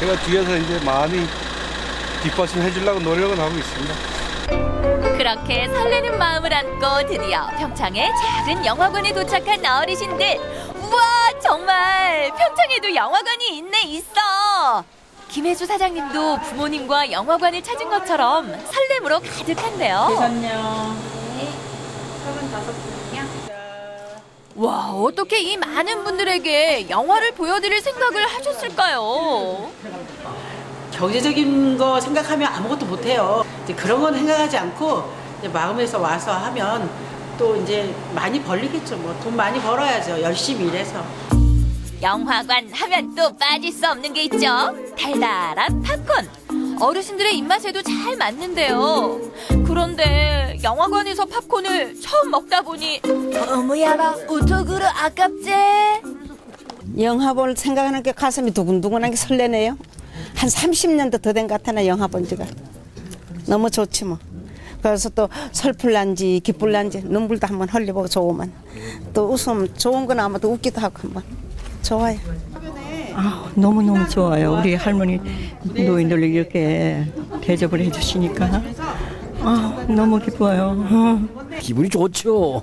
[SPEAKER 20] 제가 뒤에서 이제 많이 뒷받침 해 주려고 노력은 하고 있습니다.
[SPEAKER 17] 그렇게 설레는 마음을 안고 드디어 평창의 작은 영화관에 도착한 어르신들. 우와 정말 평창에도 영화관이 있네 있어. 김혜수 사장님도 부모님과 영화관을 찾은 것처럼 설렘으로 가득한데요.
[SPEAKER 18] 계산요.
[SPEAKER 17] 와 어떻게 이 많은 분들에게 영화를 보여드릴 생각을 하셨을까요?
[SPEAKER 18] 경제적인 거 생각하면 아무것도 못해요. 이제 그런 건 생각하지 않고 이제 마음에서 와서 하면 또 이제 많이 벌리겠죠. 뭐 돈 많이 벌어야죠. 열심히 일해서.
[SPEAKER 17] 영화관 하면 또 빠질 수 없는 게 있죠. 달달한 팝콘. 어르신들의 입맛에도 잘 맞는데요. 그런데 영화관에서 팝콘을 처음 먹다 보니 어머야라 우뚝으로 아깝제.
[SPEAKER 21] 영화 볼 생각하는 게 가슴이 두근두근한 게 설레네요. 한 30년도 더 된 것 같아 나 영화 본 지가. 너무 좋지 뭐. 그래서 또 설플란지 기쁠란지 눈물도 한번 흘려보고 좋으면 또 웃음 좋은 건 아마도 웃기도 하고 한번 좋아요.
[SPEAKER 22] 아, 너무너무 좋아요. 우리 할머니 노인들 이렇게 대접을 해주시니까 아, 너무 기뻐요.
[SPEAKER 23] 기분이 좋죠.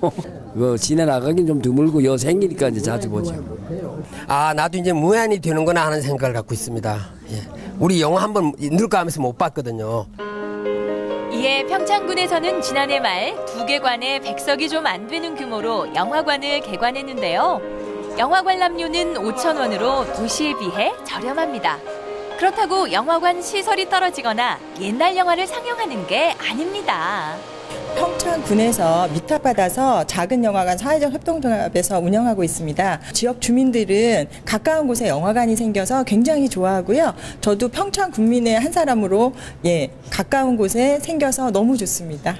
[SPEAKER 23] 그 지나가긴 좀 드물고 여 생기니까 이제 자주 보죠.
[SPEAKER 24] 아 나도 이제 무한이 되는구나 하는 생각을 갖고 있습니다. 예. 우리 영화 한번 늙어 하면서 못 봤거든요.
[SPEAKER 17] 이에 평창군에서는 지난해 말 두 개관에 백석이 좀 안 되는 규모로 영화관을 개관했는데요. 영화 관람료는 5천 원으로 도시에 비해 저렴합니다. 그렇다고 영화관 시설이 떨어지거나 옛날 영화를 상영하는 게 아닙니다.
[SPEAKER 25] 평창군에서 위탁받아서 작은 영화관 사회적 협동조합에서 운영하고 있습니다. 지역 주민들은 가까운 곳에 영화관이 생겨서 굉장히 좋아하고요. 저도 평창 국민의 한 사람으로 예, 가까운 곳에 생겨서 너무 좋습니다.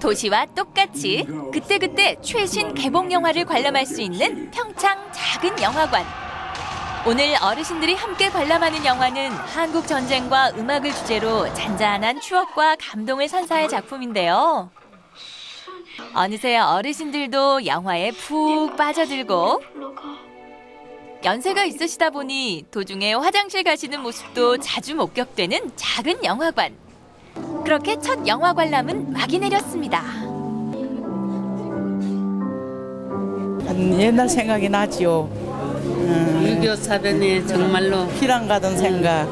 [SPEAKER 17] 도시와 똑같이 그때그때 최신 개봉 영화를 관람할 수 있는 평창 작은 영화관. 오늘 어르신들이 함께 관람하는 영화는 한국 전쟁과 음악을 주제로 잔잔한 추억과 감동을 선사할 작품인데요. 어느새 어르신들도 영화에 푹 빠져들고 연세가 있으시다 보니 도중에 화장실 가시는 모습도 자주 목격되는 작은 영화관. 그렇게 첫 영화 관람은 막이 내렸습니다.
[SPEAKER 26] 옛날 생각이 나지요.
[SPEAKER 19] 6.25 사변이 정말로
[SPEAKER 26] 피랑 가던 생각.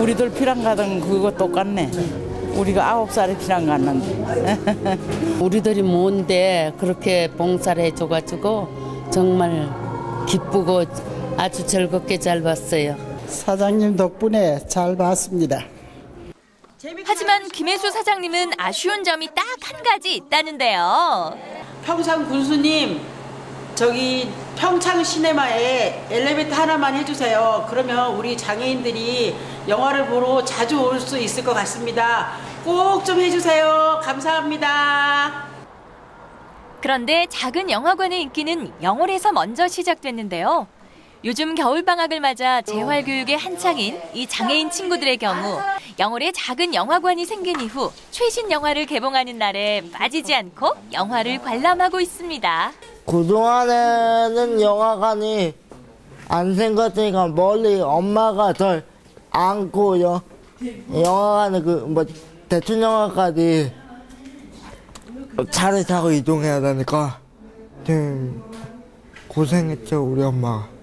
[SPEAKER 26] 우리들 피랑 가던 그거 똑같네. 우리가 아홉 살에 피랑 갔는데.
[SPEAKER 19] 우리들이 뭔데 그렇게 봉사를 해줘가지고 정말 기쁘고 아주 즐겁게 잘 봤어요.
[SPEAKER 26] 사장님 덕분에 잘 봤습니다.
[SPEAKER 17] 하지만 김혜수 사장님은 아쉬운 점이 딱 한 가지 있다는데요.
[SPEAKER 18] 평창 군수님 저기 평창 시네마에 엘리베이터 하나만 해주세요. 그러면 우리 장애인들이 영화를 보러 자주 올 수 있을 것 같습니다. 꼭 좀 해주세요. 감사합니다.
[SPEAKER 17] 그런데 작은 영화관의 인기는 영월에서 먼저 시작됐는데요. 요즘 겨울방학을 맞아 재활교육에 한창인 이 장애인 친구들의 경우 영월에 작은 영화관이 생긴 이후 최신 영화를 개봉하는 날에 빠지지 않고 영화를 관람하고 있습니다.
[SPEAKER 27] 그동안에는 영화관이 안 생겼으니까 멀리 엄마가 절 안고 요 영화관에 그뭐 대충 영화까지 차를 타고 이동해야 되니까 좀 고생했죠 우리 엄마.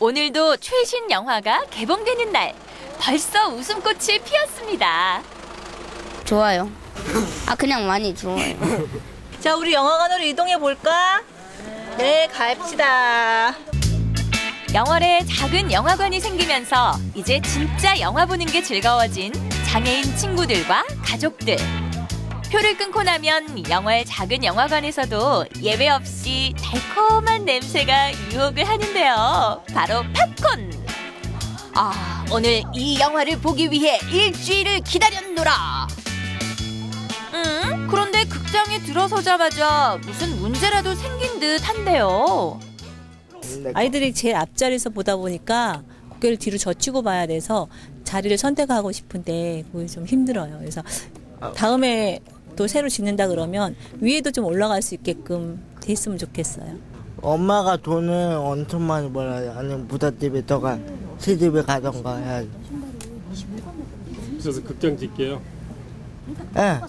[SPEAKER 17] 오늘도 최신 영화가 개봉되는 날 벌써 웃음꽃이 피었습니다.
[SPEAKER 28] 좋아요. 아 그냥 많이 좋아요.
[SPEAKER 29] 자, 우리 영화관으로 이동해 볼까? 네, 갑시다.
[SPEAKER 17] 영월에 작은 영화관이 생기면서 이제 진짜 영화 보는 게 즐거워진 장애인 친구들과 가족들. 표를 끊고 나면 영화의 작은 영화관에서도 예외 없이 달콤한 냄새가 유혹을 하는데요. 바로 팝콘. 아, 오늘 이 영화를 보기 위해 일주일을 기다렸노라. 음, 그런데 극장에 들어서자마자 무슨 문제라도 생긴 듯 한데요.
[SPEAKER 30] 아이들이 제일 앞자리에서 보다 보니까 고개를 뒤로 젖히고 봐야 돼서 자리를 선택하고 싶은데 그게 좀 힘들어요. 그래서 다음에 또 새로 짓는다 그러면 위에도 좀 올라갈 수 있게끔 돼 있으면 좋겠어요.
[SPEAKER 27] 엄마가 돈을 엄청 많이 벌어요. 아니면 부잣집에 더가 시집에 가던가 해야지.
[SPEAKER 31] 그래서 극장 짓게요.
[SPEAKER 27] 예.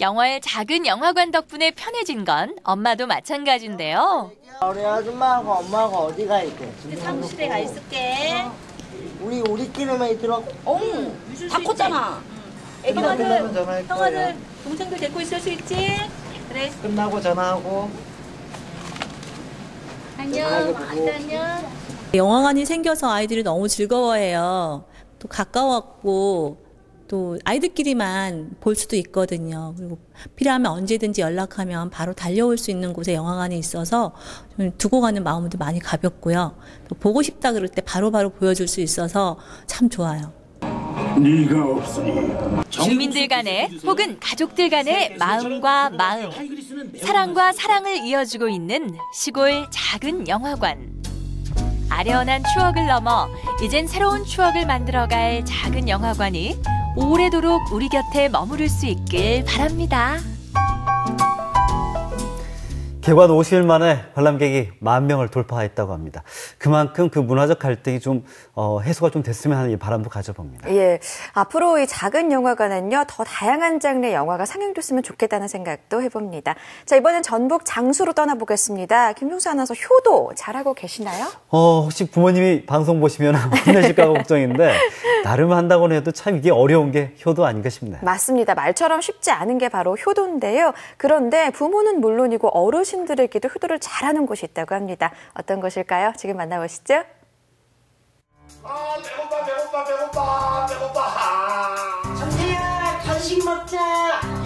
[SPEAKER 17] 영화의 작은 영화관 덕분에 편해진 건 엄마도 마찬가지인데요.
[SPEAKER 27] 우리 아줌마하고 엄마가 어디 가 있대?
[SPEAKER 29] 사무실에 가 있을게.
[SPEAKER 27] 우리 우리끼리만 있도록.
[SPEAKER 29] 어, 다 컸잖아. 애기
[SPEAKER 27] 끝나고
[SPEAKER 29] 형아들,
[SPEAKER 27] 전화할 거예요.
[SPEAKER 29] 동생들 데리고 있을 수 있지? 그래.
[SPEAKER 27] 끝나고 전화하고.
[SPEAKER 29] 안녕. 안녕.
[SPEAKER 30] 영화관이 생겨서 아이들이 너무 즐거워해요. 또 가까웠고 또 아이들끼리만 볼 수도 있거든요. 그리고 필요하면 언제든지 연락하면 바로 달려올 수 있는 곳에 영화관이 있어서 좀 두고 가는 마음도 많이 가볍고요. 또 보고 싶다 그럴 때 바로바로 보여줄 수 있어서 참 좋아요.
[SPEAKER 32] 네가 없으니
[SPEAKER 17] 주민들 간의 혹은 가족들 간의 마음과 마음, 사랑과 사랑을 이어주고 있는 시골 작은 영화관. 아련한 추억을 넘어 이젠 새로운 추억을 만들어갈 작은 영화관이 오래도록 우리 곁에 머무를 수 있길 바랍니다.
[SPEAKER 1] 개관 50일 만에 관람객이 만 명을 돌파했다고 합니다. 그만큼 그 문화적 갈등이 좀 어, 해소가 좀 됐으면 하는 이 바람도 가져봅니다.
[SPEAKER 2] 예. 앞으로 이 작은 영화관은요, 더 다양한 장르의 영화가 상영됐으면 좋겠다는 생각도 해봅니다. 자, 이번엔 전북 장수로 떠나보겠습니다. 김종수 아나운서 효도 잘하고 계시나요?
[SPEAKER 1] 어, 혹시 부모님이 방송 보시면 혼내실까 걱정인데 나름 한다고는 해도 참 이게 어려운 게 효도 아닌가 싶네요.
[SPEAKER 2] 맞습니다. 말처럼 쉽지 않은 게 바로 효도인데요. 그런데 부모는 물론이고 어르신 들에게도 효도를 잘하는 곳이 있다고 합니다. 어떤 곳일까요? 지금 만나보시죠.
[SPEAKER 33] 배고파 배고파 배고파 배고파 정지야 간식 먹자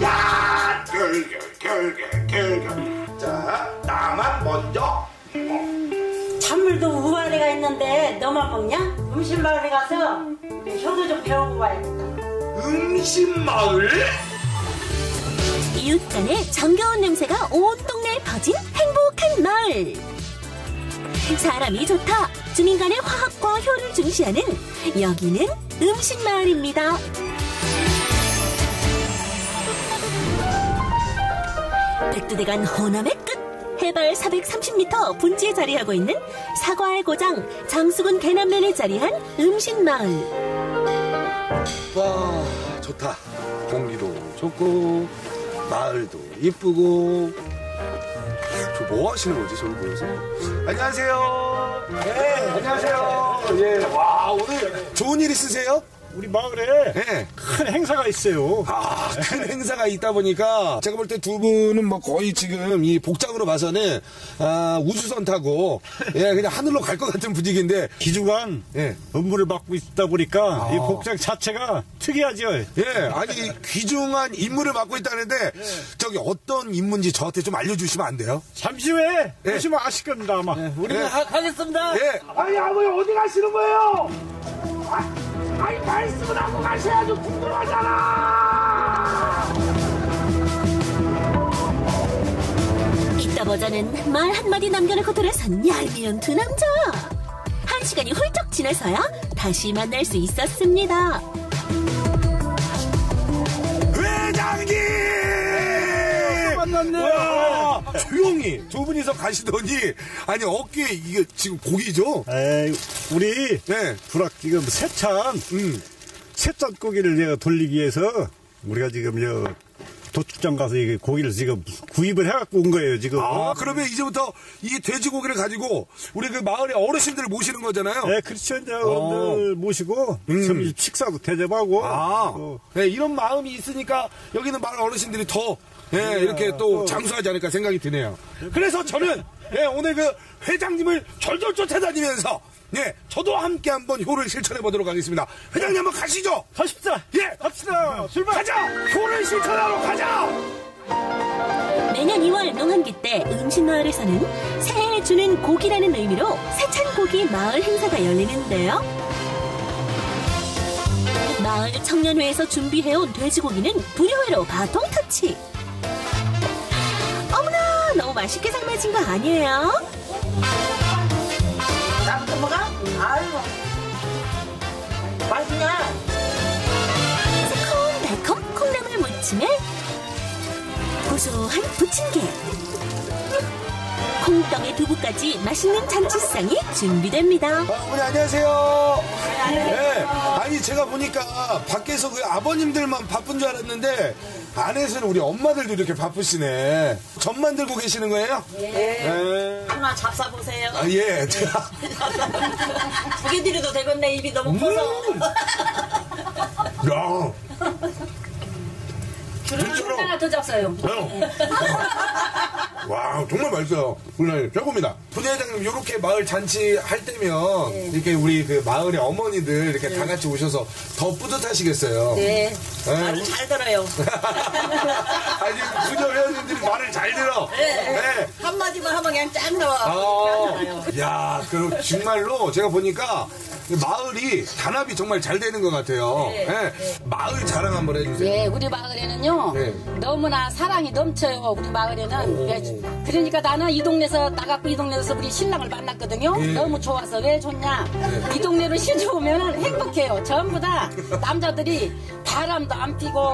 [SPEAKER 33] 야 결결 결결 결결 자 나만 먼저
[SPEAKER 34] 찬물도 우아래가 있는데 너만 먹냐? 음식 마을에 가서 효도 좀 배우고 와야겠다.
[SPEAKER 33] 음식 마을
[SPEAKER 35] 이웃 간의 정겨운 냄새가 온 동네에 퍼진 행복한 마을. 사람이 좋다. 주민 간의 화합과 효를 중시하는 여기는 음식 마을입니다. 백두대간 호남의 끝. 해발 430m 분지에 자리하고 있는 사과의 고장 장수군 대남면에 자리한 음식 마을.
[SPEAKER 33] 와 좋다 공기도 좋고 마을도 이쁘고. 저 뭐 하시는 거지 저기 보여서? 안녕하세요. 네 안녕하세요. 예와 오늘 좋은 일 있으세요?
[SPEAKER 36] 우리 마을에
[SPEAKER 33] 네.
[SPEAKER 36] 큰 행사가 있어요.
[SPEAKER 33] 아, 큰 행사가 있다 보니까 제가 볼 때 두 분은 뭐 거의 지금 이 복장으로 봐서는 아, 우주선 타고 예, 그냥 하늘로 갈 것 같은 분위기인데
[SPEAKER 36] 기주간
[SPEAKER 33] 예.
[SPEAKER 36] 업무를 맡고 있다 보니까
[SPEAKER 33] 아.
[SPEAKER 36] 이 복장 자체가 특이하죠.
[SPEAKER 33] 예, 아니 귀중한 임무를 맡고 있다는데 저기 어떤 임무인지 저한테 좀 알려주시면 안 돼요?
[SPEAKER 36] 잠시 후에 보시면 아실 겁니다 아마.
[SPEAKER 33] 우리는 예. 가-
[SPEAKER 36] 가겠습니다.
[SPEAKER 33] 예. 아니 아버지 어디 가시는 거예요? 아, 아니 말씀을 하고 가셔야죠 궁금하잖아.
[SPEAKER 35] 이따 보자는 말 한마디 남겨놓고 돌아선 얄미운 두 남자. 한 시간이 훌쩍 지나서야 다시 만날 수 있었습니다.
[SPEAKER 33] 회장님! 만났네. 조용히 두 분이서 가시더니 아니 어깨에 이게 지금 고기죠?
[SPEAKER 36] 에이, 우리
[SPEAKER 33] 네.
[SPEAKER 36] 불악 지금 세찬 세찬 고기를 내가 돌리기 위해서 우리가 지금 저 도축장 가서 이게 고기를 지금 구입을 해갖고 온 거예요 지금.
[SPEAKER 33] 아 그러면 이제부터 이 돼지고기를 가지고 우리 그 마을의 어르신들을 모시는 거잖아요.
[SPEAKER 36] 네, 그렇죠. 이제 어른들 모시고 점심 식사도 대접하고.
[SPEAKER 33] 아,
[SPEAKER 36] 어.
[SPEAKER 33] 네, 이런 마음이 있으니까 여기는 마을 어르신들이 더 예, 이렇게 또 장수하지 않을까 생각이 드네요. 그래서 저는 예, 오늘 그 회장님을 절절 쫓아다니면서 예, 저도 함께 한번 효를 실천해 보도록 하겠습니다. 회장님 한번 가시죠.
[SPEAKER 36] 가십시다.
[SPEAKER 33] 예,
[SPEAKER 36] 갑시다. 출발.
[SPEAKER 33] 가자. 효를 실천하러 가자.
[SPEAKER 35] 매년 2월 농한기 때 음식마을에서는 새해에 주는 고기라는 의미로 세찬고기 마을 행사가 열리는데요. 마을 청년회에서 준비해온 돼지고기는 불효회로 바통 터치. 맛있게 삶아진 거 아니에요?
[SPEAKER 34] 나부터 먹어? 아유. 맛있냐?
[SPEAKER 35] 새콤달콤 콩나물 무침에 고소한 부침개 콩떡에 두부까지 맛있는 잔치상이 준비됩니다.
[SPEAKER 33] 어머니 안녕하세요. 네. 아니 제가 보니까 밖에서 그 아버님들만 바쁜 줄 알았는데 안에서는 우리 엄마들도 이렇게 바쁘시네. 전 만들고 계시는 거예요?
[SPEAKER 34] 예.
[SPEAKER 33] 네.
[SPEAKER 34] 하나 잡사 보세요.
[SPEAKER 33] 아 예.
[SPEAKER 34] 두 개 드려도 되겠네. 입이 너무 커서.
[SPEAKER 33] 야.
[SPEAKER 34] 줄을 하나 더 잡사요.
[SPEAKER 33] 와 정말 맛있어요. 오늘 최고입니다. 부회장님 이렇게 마을 잔치 할 때면 이렇게 우리 그 마을의 어머니들 이렇게 다 같이 오셔서 더 뿌듯하시겠어요.
[SPEAKER 34] 네.
[SPEAKER 33] 네.
[SPEAKER 34] 말을 잘 들어요.
[SPEAKER 33] 아니 부녀 회원님들이 말을 잘 들어.
[SPEAKER 34] 네. 한마디만 하면 그냥 쫙 나와.
[SPEAKER 33] 아, 야, 그 정말로 제가 보니까 마을이 단합이 정말 잘 되는 것 같아요.
[SPEAKER 19] 네,
[SPEAKER 33] 예. 마을 자랑 한번 해주세요.
[SPEAKER 19] 예, 우리 마을에는요
[SPEAKER 33] 네.
[SPEAKER 19] 너무나 사랑이 넘쳐요. 우리 마을에는 예, 그러니까 나는 이 동네에서 나갔고 이 동네에서 우리 신랑을 만났거든요.
[SPEAKER 33] 예.
[SPEAKER 19] 너무 좋아서 왜 좋냐?
[SPEAKER 33] 네.
[SPEAKER 19] 이 동네로 시주 오면 행복해요. 전부 다 남자들이 바람도 안 피고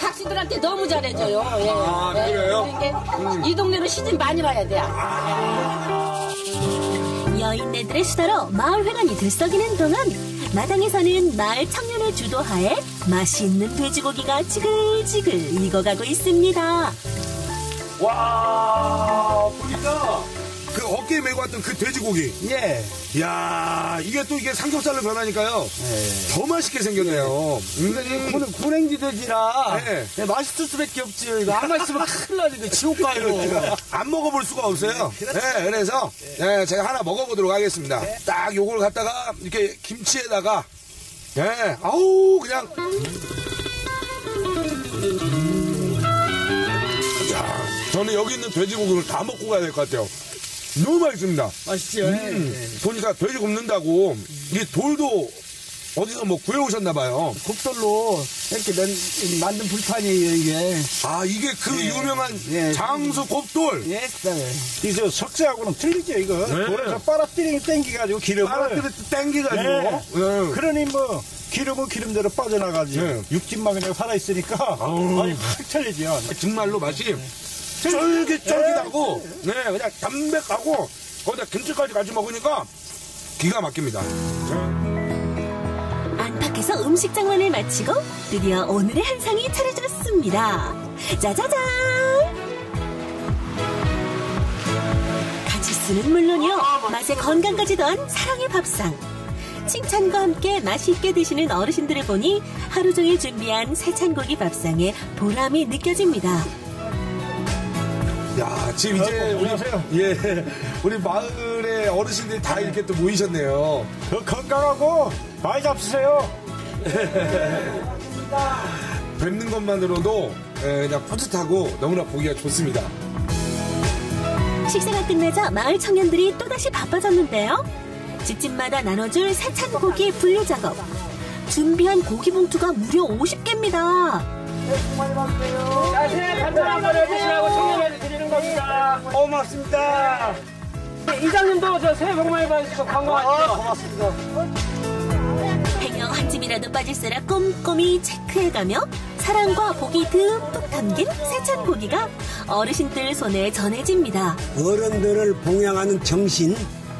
[SPEAKER 19] 각시들한테 너무 잘해줘요. 예.
[SPEAKER 33] 아, 그래요?
[SPEAKER 19] 그러니까 이 동네로 시집 많이 와야 돼요.
[SPEAKER 35] 여인네들의 수다로 마을 회관이 들썩이는 동안 마당에서는 마을 청년의 주도하에 맛있는 돼지고기가 지글지글 익어가고 있습니다.
[SPEAKER 33] 와, 보니까 그 어깨에 메고 왔던 그 돼지고기. 예. 야 이게 또 이게 삼겹살로 변하니까요. 더 맛있게 생겼네요. 음.
[SPEAKER 36] 오늘 군행지 돼지라
[SPEAKER 33] 네.
[SPEAKER 36] 네, 맛있을 수밖에 없지. 이거 안 맛있으면 큰일 나지. 이거 지옥 가요.
[SPEAKER 33] 그렇죠. 안 먹어볼 수가 없어요. 네, 그래서 네, 제가 하나 먹어보도록 하겠습니다. 딱 요걸 갖다가 이렇게 김치에다가 네, 아우 그냥 야, 저는 여기 있는 돼지고기를 다 먹고 가야 될 것 같아요. 너무 맛있습니다.
[SPEAKER 36] 맛있지요.
[SPEAKER 33] 음, 보니까 돼지 굽는다고 이게 돌도 어디서 뭐 구해오셨나 봐요.
[SPEAKER 36] 국돌로 이렇게 면, 만든 불판이에요, 이게.
[SPEAKER 33] 아, 이게 그
[SPEAKER 36] 예.
[SPEAKER 33] 유명한
[SPEAKER 36] 예.
[SPEAKER 33] 장수 곱돌.
[SPEAKER 36] 예, 네. 이저 석쇠하고는 틀리죠, 이거.
[SPEAKER 33] 네.
[SPEAKER 36] 돌에서 빨아뜨리기 땡겨가지고 기름을.
[SPEAKER 33] 빨아뜨려 땡겨가지고.
[SPEAKER 36] 네.
[SPEAKER 33] 네.
[SPEAKER 36] 그러니 뭐, 기름은 기름대로 빠져나가지.
[SPEAKER 33] 네.
[SPEAKER 36] 육즙만 그냥 살아있으니까. 아니, 확 틀리죠.
[SPEAKER 33] 정말로 맛이 쫄깃쫄깃하고, 네, 그냥 담백하고, 거기다 김치까지 같이 먹으니까 기가 막힙니다.
[SPEAKER 35] 안팎에서 음식 장만을 마치고 드디어 오늘의 한 상이 차려졌습니다. 짜자잔! 가지수는 물론이요. 맛에 건강까지 더한 사랑의 밥상. 칭찬과 함께 맛있게 드시는 어르신들을 보니 하루 종일 준비한 세찬고기 밥상에 보람이 느껴집니다.
[SPEAKER 33] 야, 지금 이제 우리, 예, 우리 마을의 어르신들이 다 이렇게 또 모이셨네요.
[SPEAKER 36] 더 건강하고 많이 잡수세요.
[SPEAKER 33] 뵙는 것만으로도 예, 그냥 뿌듯하고 너무나 보기가 좋습니다.
[SPEAKER 35] 식사가 끝나자 마을 청년들이 또다시 바빠졌는데요. 집집마다 나눠줄 세찬 고기 분류 작업. 준비한 고기 봉투가 무려 50개입니다.
[SPEAKER 31] 자세히 간단 한번 해주시라고 청년회를 드리는 겁니다.
[SPEAKER 36] 고맙습니다.
[SPEAKER 31] 이장님도 저 새해 복 많이 받으시고 건강하시죠.
[SPEAKER 36] 고맙습니다.
[SPEAKER 35] 행여 한 찜이라도 빠질세라 꼼꼼히 체크해가며 사랑과 복이 듬뿍 담긴 세찬 고기가 어르신들 손에 전해집니다.
[SPEAKER 37] 어른들을 봉양하는 정신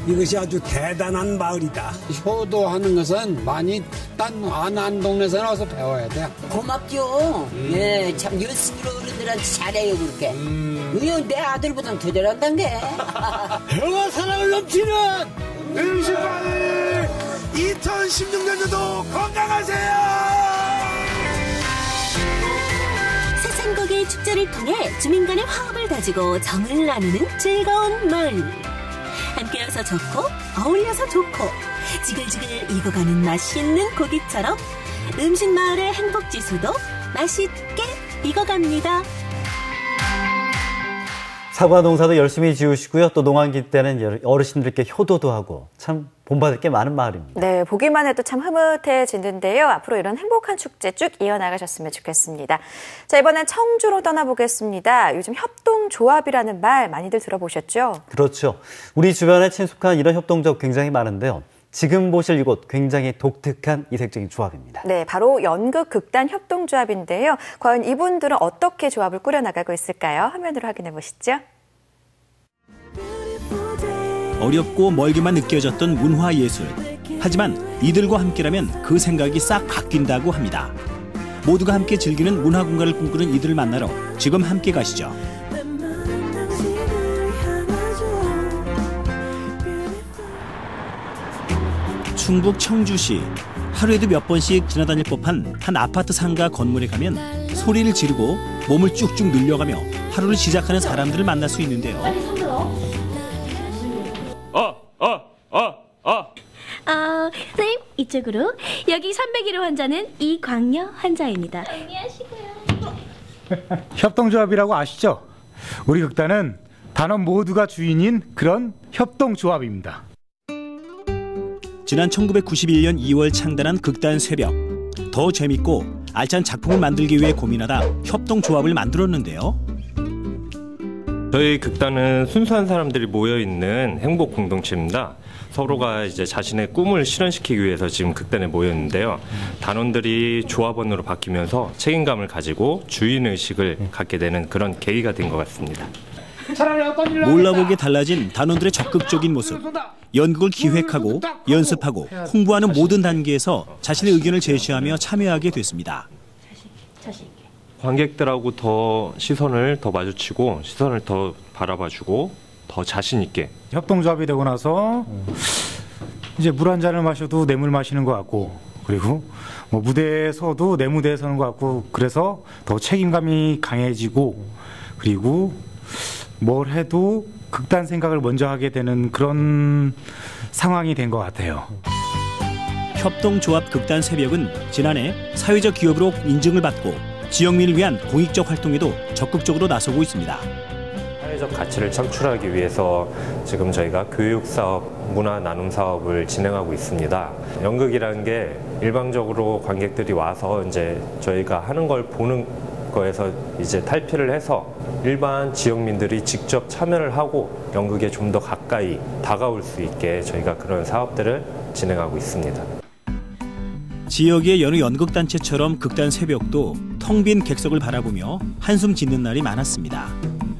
[SPEAKER 37] 이것이 아주 대단한 마을이다.
[SPEAKER 38] 효도하는 것은 많이 딴 안한 동네에서 와서 배워야 돼.
[SPEAKER 39] 고맙죠. 예, 참 열심히 어른들한테 잘해요 그렇게. 의원 내 아들보단 더 잘한단 게.
[SPEAKER 33] 평화 사랑을 넘치는 음식마을 2016년도도 건강하세요.
[SPEAKER 35] 추억의 축제를 통해 주민 간의 화합을 다지고 정을 나누는 즐거운 마을. 함께여서 좋고 어울려서 좋고 지글지글 익어가는 맛있는 고기처럼 음식 마을의 행복 지수도 맛있게 익어갑니다.
[SPEAKER 1] 사과 농사도 열심히 지으시고요. 또 농한기 때는 어르신들께 효도도 하고 참 본받을 게 많은 마을입니다.
[SPEAKER 2] 네, 보기만 해도 참 흐뭇해지는데요. 앞으로 이런 행복한 축제 쭉 이어나가셨으면 좋겠습니다. 자, 이번엔 청주로 떠나보겠습니다. 요즘 협동조합이라는 말 많이들 들어보셨죠?
[SPEAKER 1] 그렇죠. 우리 주변에 친숙한 이런 협동조합 굉장히 많은데요. 지금 보실 이곳 굉장히 독특한 이색적인 조합입니다.
[SPEAKER 2] 네, 바로 연극 극단 협동조합인데요. 과연 이분들은 어떻게 조합을 꾸려나가고 있을까요? 화면으로 확인해 보시죠.
[SPEAKER 40] 어렵고 멀게만 느껴졌던 문화예술. 하지만 이들과 함께라면 그 생각이 싹 바뀐다고 합니다. 모두가 함께 즐기는 문화 공간을 꿈꾸는 이들을 만나러 지금 함께 가시죠. 충북 청주시 하루에도 몇 번씩 지나다닐 법한 한 아파트 상가 건물에 가면 소리를 지르고 몸을 쭉쭉 늘려가며 하루를 시작하는 사람들을 만날 수 있는데요.
[SPEAKER 29] 이쪽으로 여기 301호 환자는 이광녀 환자입니다.
[SPEAKER 41] 협동조합이라고 아시죠? 우리 극단은 단원 모두가 주인인 그런 협동조합입니다.
[SPEAKER 40] 지난 1991년 2월 창단한 극단 새벽. 더 재밌고 알찬 작품을 만들기 위해 고민하다 협동조합을 만들었는데요.
[SPEAKER 42] 저희 극단은 순수한 사람들이 모여 있는 행복 공동체입니다. 서로가 이제 자신의 꿈을 실현시키기 위해서 지금 극단에 모여 있는데요. 단원들이 조합원으로 바뀌면서 책임감을 가지고 주인 의식을 갖게 되는 그런 계기가 된 것 같습니다.
[SPEAKER 40] 몰라보게 달라진 단원들의 적극적인 모습. 연극을 기획하고 연습하고 홍보하는 모든 단계에서 자신의 의견을 제시하며 참여하게 됐습니다.
[SPEAKER 42] 관객들하고 더 시선을 더 마주치고 시선을 더 바라봐주고 더 자신 있게
[SPEAKER 41] 협동조합이 되고 나서 이제 물 한 잔을 마셔도 내 물 마시는 것 같고 그리고 뭐 무대에 서도 내 무대에 서는 것 같고 그래서 더 책임감이 강해지고 그리고 뭘 해도 극단 생각을 먼저 하게 되는 그런 상황이 된 것 같아요.
[SPEAKER 40] 협동조합 극단 새벽은 지난해 사회적 기업으로 인증을 받고 지역민을 위한 공익적 활동에도 적극적으로 나서고 있습니다.
[SPEAKER 42] 사회적 가치를 창출하기 위해서 지금 저희가 교육 사업, 문화 나눔 사업을 진행하고 있습니다. 연극이라는 게 일방적으로 관객들이 와서 이제 저희가 하는 걸 보는 거에서 이제 탈피를 해서 일반 지역민들이 직접 참여를 하고 연극에 좀 더 가까이 다가올 수 있게 저희가 그런 사업들을 진행하고 있습니다.
[SPEAKER 40] 지역의 여느 연극단체처럼 극단 새벽도 텅 빈 객석을 바라보며 한숨 짓는 날이 많았습니다.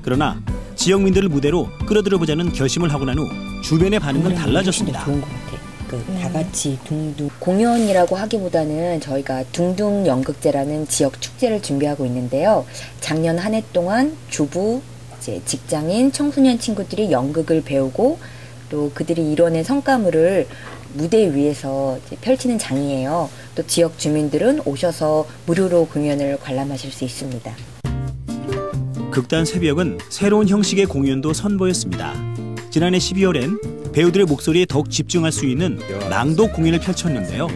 [SPEAKER 40] 그러나 지역민들을 무대로 끌어들여 보자는 결심을 하고 난 후 주변의 반응은 달라졌습니다.
[SPEAKER 43] 좋은 것 같아. 그다 같이 둥둥 공연이라고 하기보다는 저희가 둥둥 연극제라는 지역 축제를 준비하고 있는데요. 작년 한 해 동안 주부, 이제 직장인, 청소년 친구들이 연극을 배우고 또 그들이 이뤄낸 성과물을 무대 위에서 펼치는 장이에요. 또 지역 주민들은 오셔서 무료로 공연을 관람하실 수 있습니다.
[SPEAKER 40] 극단 새벽은 새로운 형식의 공연도 선보였습니다. 지난해 12월엔 배우들의 목소리에 더욱 집중할 수 있는 낭독 공연을 펼쳤는데요.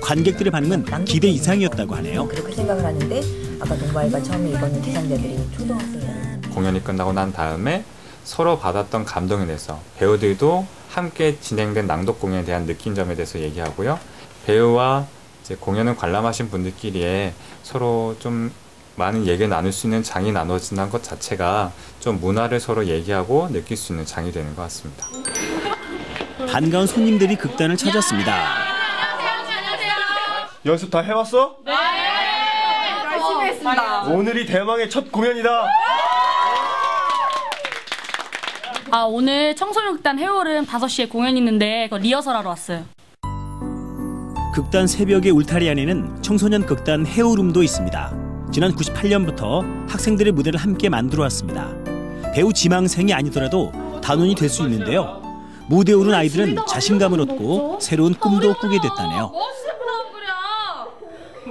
[SPEAKER 40] 관객들의 반응은 기대 이상이었다고 하네요.
[SPEAKER 43] 그렇게 생각을 하는데 아까 동바이가 처음에 읽었는 대상자들이 초등학생
[SPEAKER 44] 공연이 끝나고 난 다음에 서로 받았던 감동에 대해서 배우들도 함께 진행된 낭독 공연에 대한 느낀 점에 대해서 얘기하고요. 배우와 이제 공연을 관람하신 분들끼리에 서로 좀 많은 얘기를 나눌 수 있는 장이 나눠진다는 것 자체가 좀 문화를 서로 얘기하고 느낄 수 있는 장이 되는 것 같습니다.
[SPEAKER 40] 반가운 손님들이 극단을 찾았습니다.
[SPEAKER 45] 연습 다 해왔어?
[SPEAKER 29] 네. 열심히 했습니다.
[SPEAKER 45] 오늘이 대망의 첫 공연이다.
[SPEAKER 46] 아 오늘 청소년 극단 해월은 5시에 공연 있는데 리허설 하러 왔어요.
[SPEAKER 40] 극단 새벽의 울타리 안에는 청소년 극단 해오름도 있습니다. 지난 98년부터 학생들의 무대를 함께 만들어 왔습니다. 배우 지망생이 아니더라도 단원이 될 수 있는데요. 무대에 오른 아이들은 자신감을 얻고 새로운 꿈도 꾸게 됐다네요.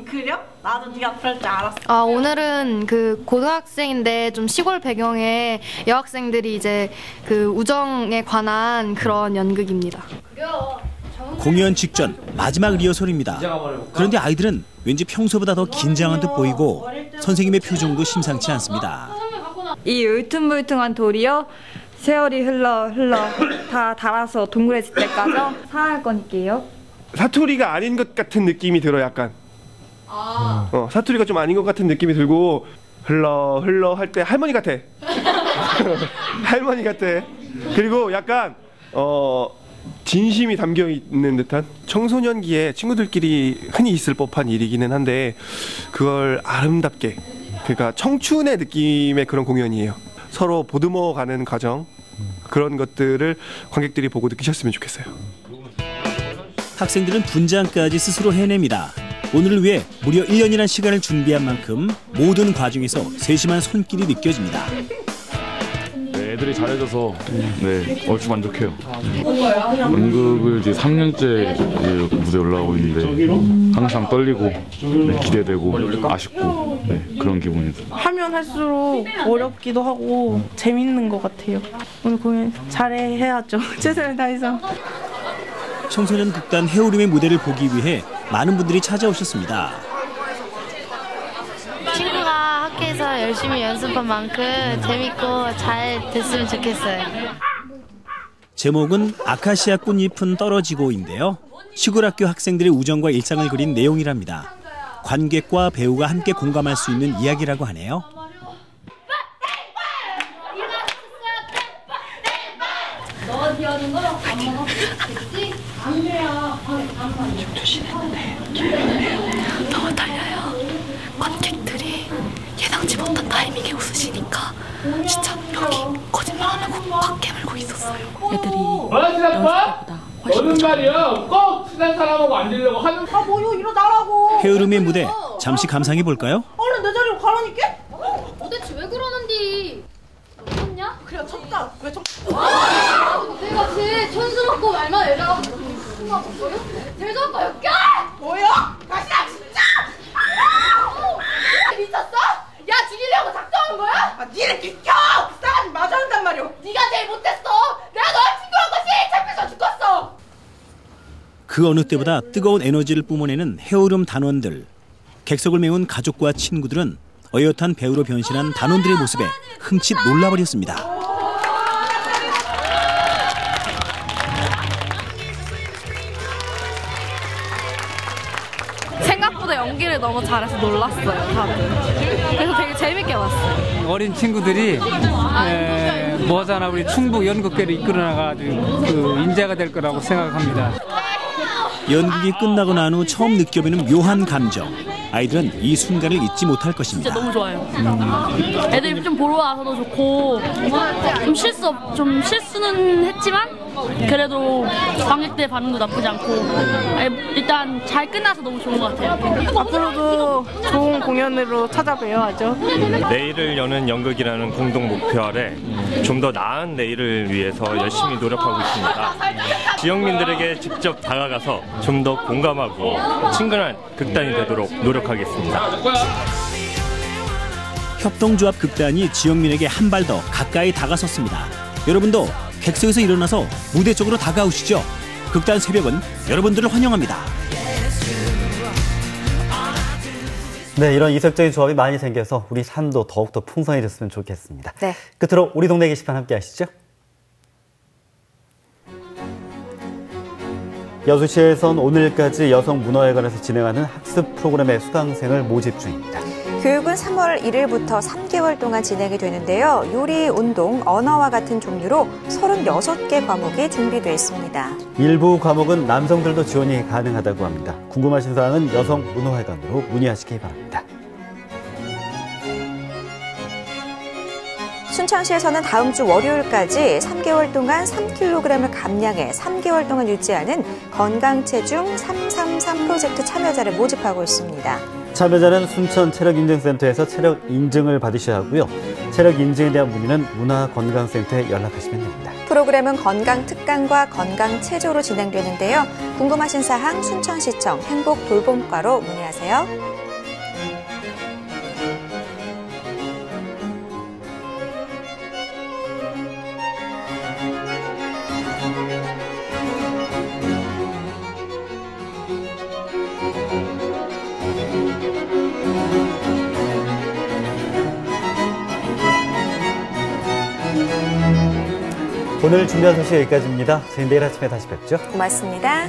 [SPEAKER 29] 그려?
[SPEAKER 47] 나도 네가 그럴 줄 알았어.
[SPEAKER 48] 아, 오늘은 그 고등학생인데 좀 시골 배경의 여학생들이 이제 그 우정에 관한 그런 연극입니다.
[SPEAKER 40] 공연 직전 마지막 리허설입니다. 그런데 아이들은 왠지 평소보다 더 긴장한 듯 보이고 선생님의 표정도 심상치 않습니다.
[SPEAKER 49] 이 울퉁불퉁한 돌이요 세월이 흘러 흘러 다 닳아서 동그래질 때까지 살아갈 거니까요.
[SPEAKER 45] 사투리가 아닌 것 같은 느낌이 들어 약간. 어, 사투리가 좀 아닌 것 같은 느낌이 들고 흘러 흘러 할 때 할머니 같아. 할머니 같아. 그리고 약간 어 진심이 담겨 있는 듯한 청소년기에 친구들끼리 흔히 있을 법한 일이기는 한데 그걸 아름답게 그러니까 청춘의 느낌의 그런 공연이에요. 서로 보듬어 가는 과정 그런 것들을 관객들이 보고 느끼셨으면 좋겠어요.
[SPEAKER 40] 학생들은 분장까지 스스로 해냅니다. 오늘을 위해 무려 1년이란 시간을 준비한 만큼 모든 과정에서 세심한 손길이 느껴집니다.
[SPEAKER 50] 네, 애들이 잘해줘서 네 얼추 만족해요. 연극을 이제 3년째 이제 무대 올라오고 있는데 항상 떨리고 네, 기대되고 아쉽고 네, 그런 기분이죠.
[SPEAKER 47] 하면 할수록 어렵기도 하고 재밌는 것 같아요. 오늘 공연 잘해야죠. 최선을 다해서.
[SPEAKER 40] 청소년 극단 해오름의 무대를 보기 위해 많은 분들이 찾아오셨습니다.
[SPEAKER 48] 학교에서 열심히 연습한 만큼 재밌고 잘 됐으면 좋겠어요.
[SPEAKER 40] 제목은 아카시아 꽃잎은 떨어지고인데요. 시골 학교 학생들의 우정과 일상을 그린 내용이랍니다. 관객과 배우가 함께 공감할 수 있는 이야기라고 하네요.
[SPEAKER 48] 거안 먹었겠지? 안 돼요. 좀 조심했는데 너무 떨려요. 관객들이 못한 타이밍에 웃으시니까 진짜 여기 거짓말 안 하고 꽉 깨물고 있었어요. 애들이
[SPEAKER 31] 어지럽다? 너는 말이야 꼭 친한 사람하고 앉으려고 하는
[SPEAKER 47] 아 뭐요 일어나라고.
[SPEAKER 40] 해오름의 무대 잠시 감상해 볼까요?
[SPEAKER 47] 얼른 내 자리로 가라니까.
[SPEAKER 48] 도대체 왜 그러는디? 쳤냐?
[SPEAKER 47] 그래 쳤다. 왜 쳤?
[SPEAKER 48] 내가 제 천수 먹고 말만? 제자 거요 껴!
[SPEAKER 47] 뭐야? 가시나 진짜?
[SPEAKER 48] 미쳤어? 야 죽이려고 작정한 거야?
[SPEAKER 47] 아 니네 비켜! 싸가지 마저 한단 말이오.
[SPEAKER 48] 네가 제일 못했어. 내가 너랑 친구한 것이 창피해서 죽었어.
[SPEAKER 40] 그 어느 때보다 뜨거운 에너지를 뿜어내는 해오름 단원들. 객석을 메운 가족과 친구들은 어엿한 배우로 변신한 단원들의 모습에 흠칫 놀라버렸습니다.
[SPEAKER 48] 생각보다 연기를 너무 잘해서 놀랐어요, 다들. 그래서 되게 재밌게 봤어요.
[SPEAKER 51] 어린 친구들이 에, 뭐잖아 우리 충북 연극계를 이끌어나가지고 그 인재가 될 거라고 생각합니다.
[SPEAKER 40] 연극이 끝나고 난 후 처음 느껴보는 묘한 감정. 아이들은 이 순간을 잊지 못할 것입니다.
[SPEAKER 46] 진짜 너무 좋아요. 애들이 좀 보러 와서도 좋고 좀 실수 없- 좀 실수는 했지만 그래도 관객들 반응도 나쁘지 않고 일단 잘 끝나서 너무 좋은 것 같아요.
[SPEAKER 47] 앞으로도 좋은 공연으로 찾아뵈야죠.
[SPEAKER 42] 내일을 여는 연극이라는 공동 목표 아래 좀 더 나은 내일을 위해서 열심히 노력하고 있습니다. 지역민들에게 직접 다가가서 좀 더 공감하고 친근한 극단이 되도록 노력하겠습니다.
[SPEAKER 40] 협동조합 극단이 지역민에게 한 발 더 가까이 다가섰습니다. 여러분도 객석에서 일어나서 무대 쪽으로 다가오시죠. 극단 새벽은 여러분들을 환영합니다.
[SPEAKER 1] 네, 이런 이색적인 조합이 많이 생겨서 우리 산도 더욱더 풍성해졌으면 좋겠습니다.
[SPEAKER 2] 네.
[SPEAKER 1] 끝으로 우리 동네 게시판 함께 하시죠. 여수시에선 오늘까지 여성 문화에 관해서 진행하는 학습 프로그램의 수강생을 모집 중입니다.
[SPEAKER 2] 교육은 3월 1일부터 3개월 동안 진행이 되는데요. 요리, 운동, 언어와 같은 종류로 36개 과목이 준비되어 있습니다.
[SPEAKER 1] 일부 과목은 남성들도 지원이 가능하다고 합니다. 궁금하신 사항은 여성문화회관으로 문의하시기 바랍니다.
[SPEAKER 2] 순천시에서는 다음 주 월요일까지 3개월 동안 3kg을 감량해 3개월 동안 유지하는 건강체중 333 프로젝트 참여자를 모집하고 있습니다.
[SPEAKER 1] 참여자는 순천 체력인증센터에서 체력 인증을 받으셔야 하고요. 체력 인증에 대한 문의는 문화건강센터에 연락하시면 됩니다.
[SPEAKER 2] 프로그램은 건강 특강과 건강 체조로 진행되는데요. 궁금하신 사항 순천시청 행복돌봄과로 문의하세요.
[SPEAKER 1] 오늘 준비한 소식 여기까지입니다. 저희 내일 아침에 다시 뵙죠.
[SPEAKER 2] 고맙습니다.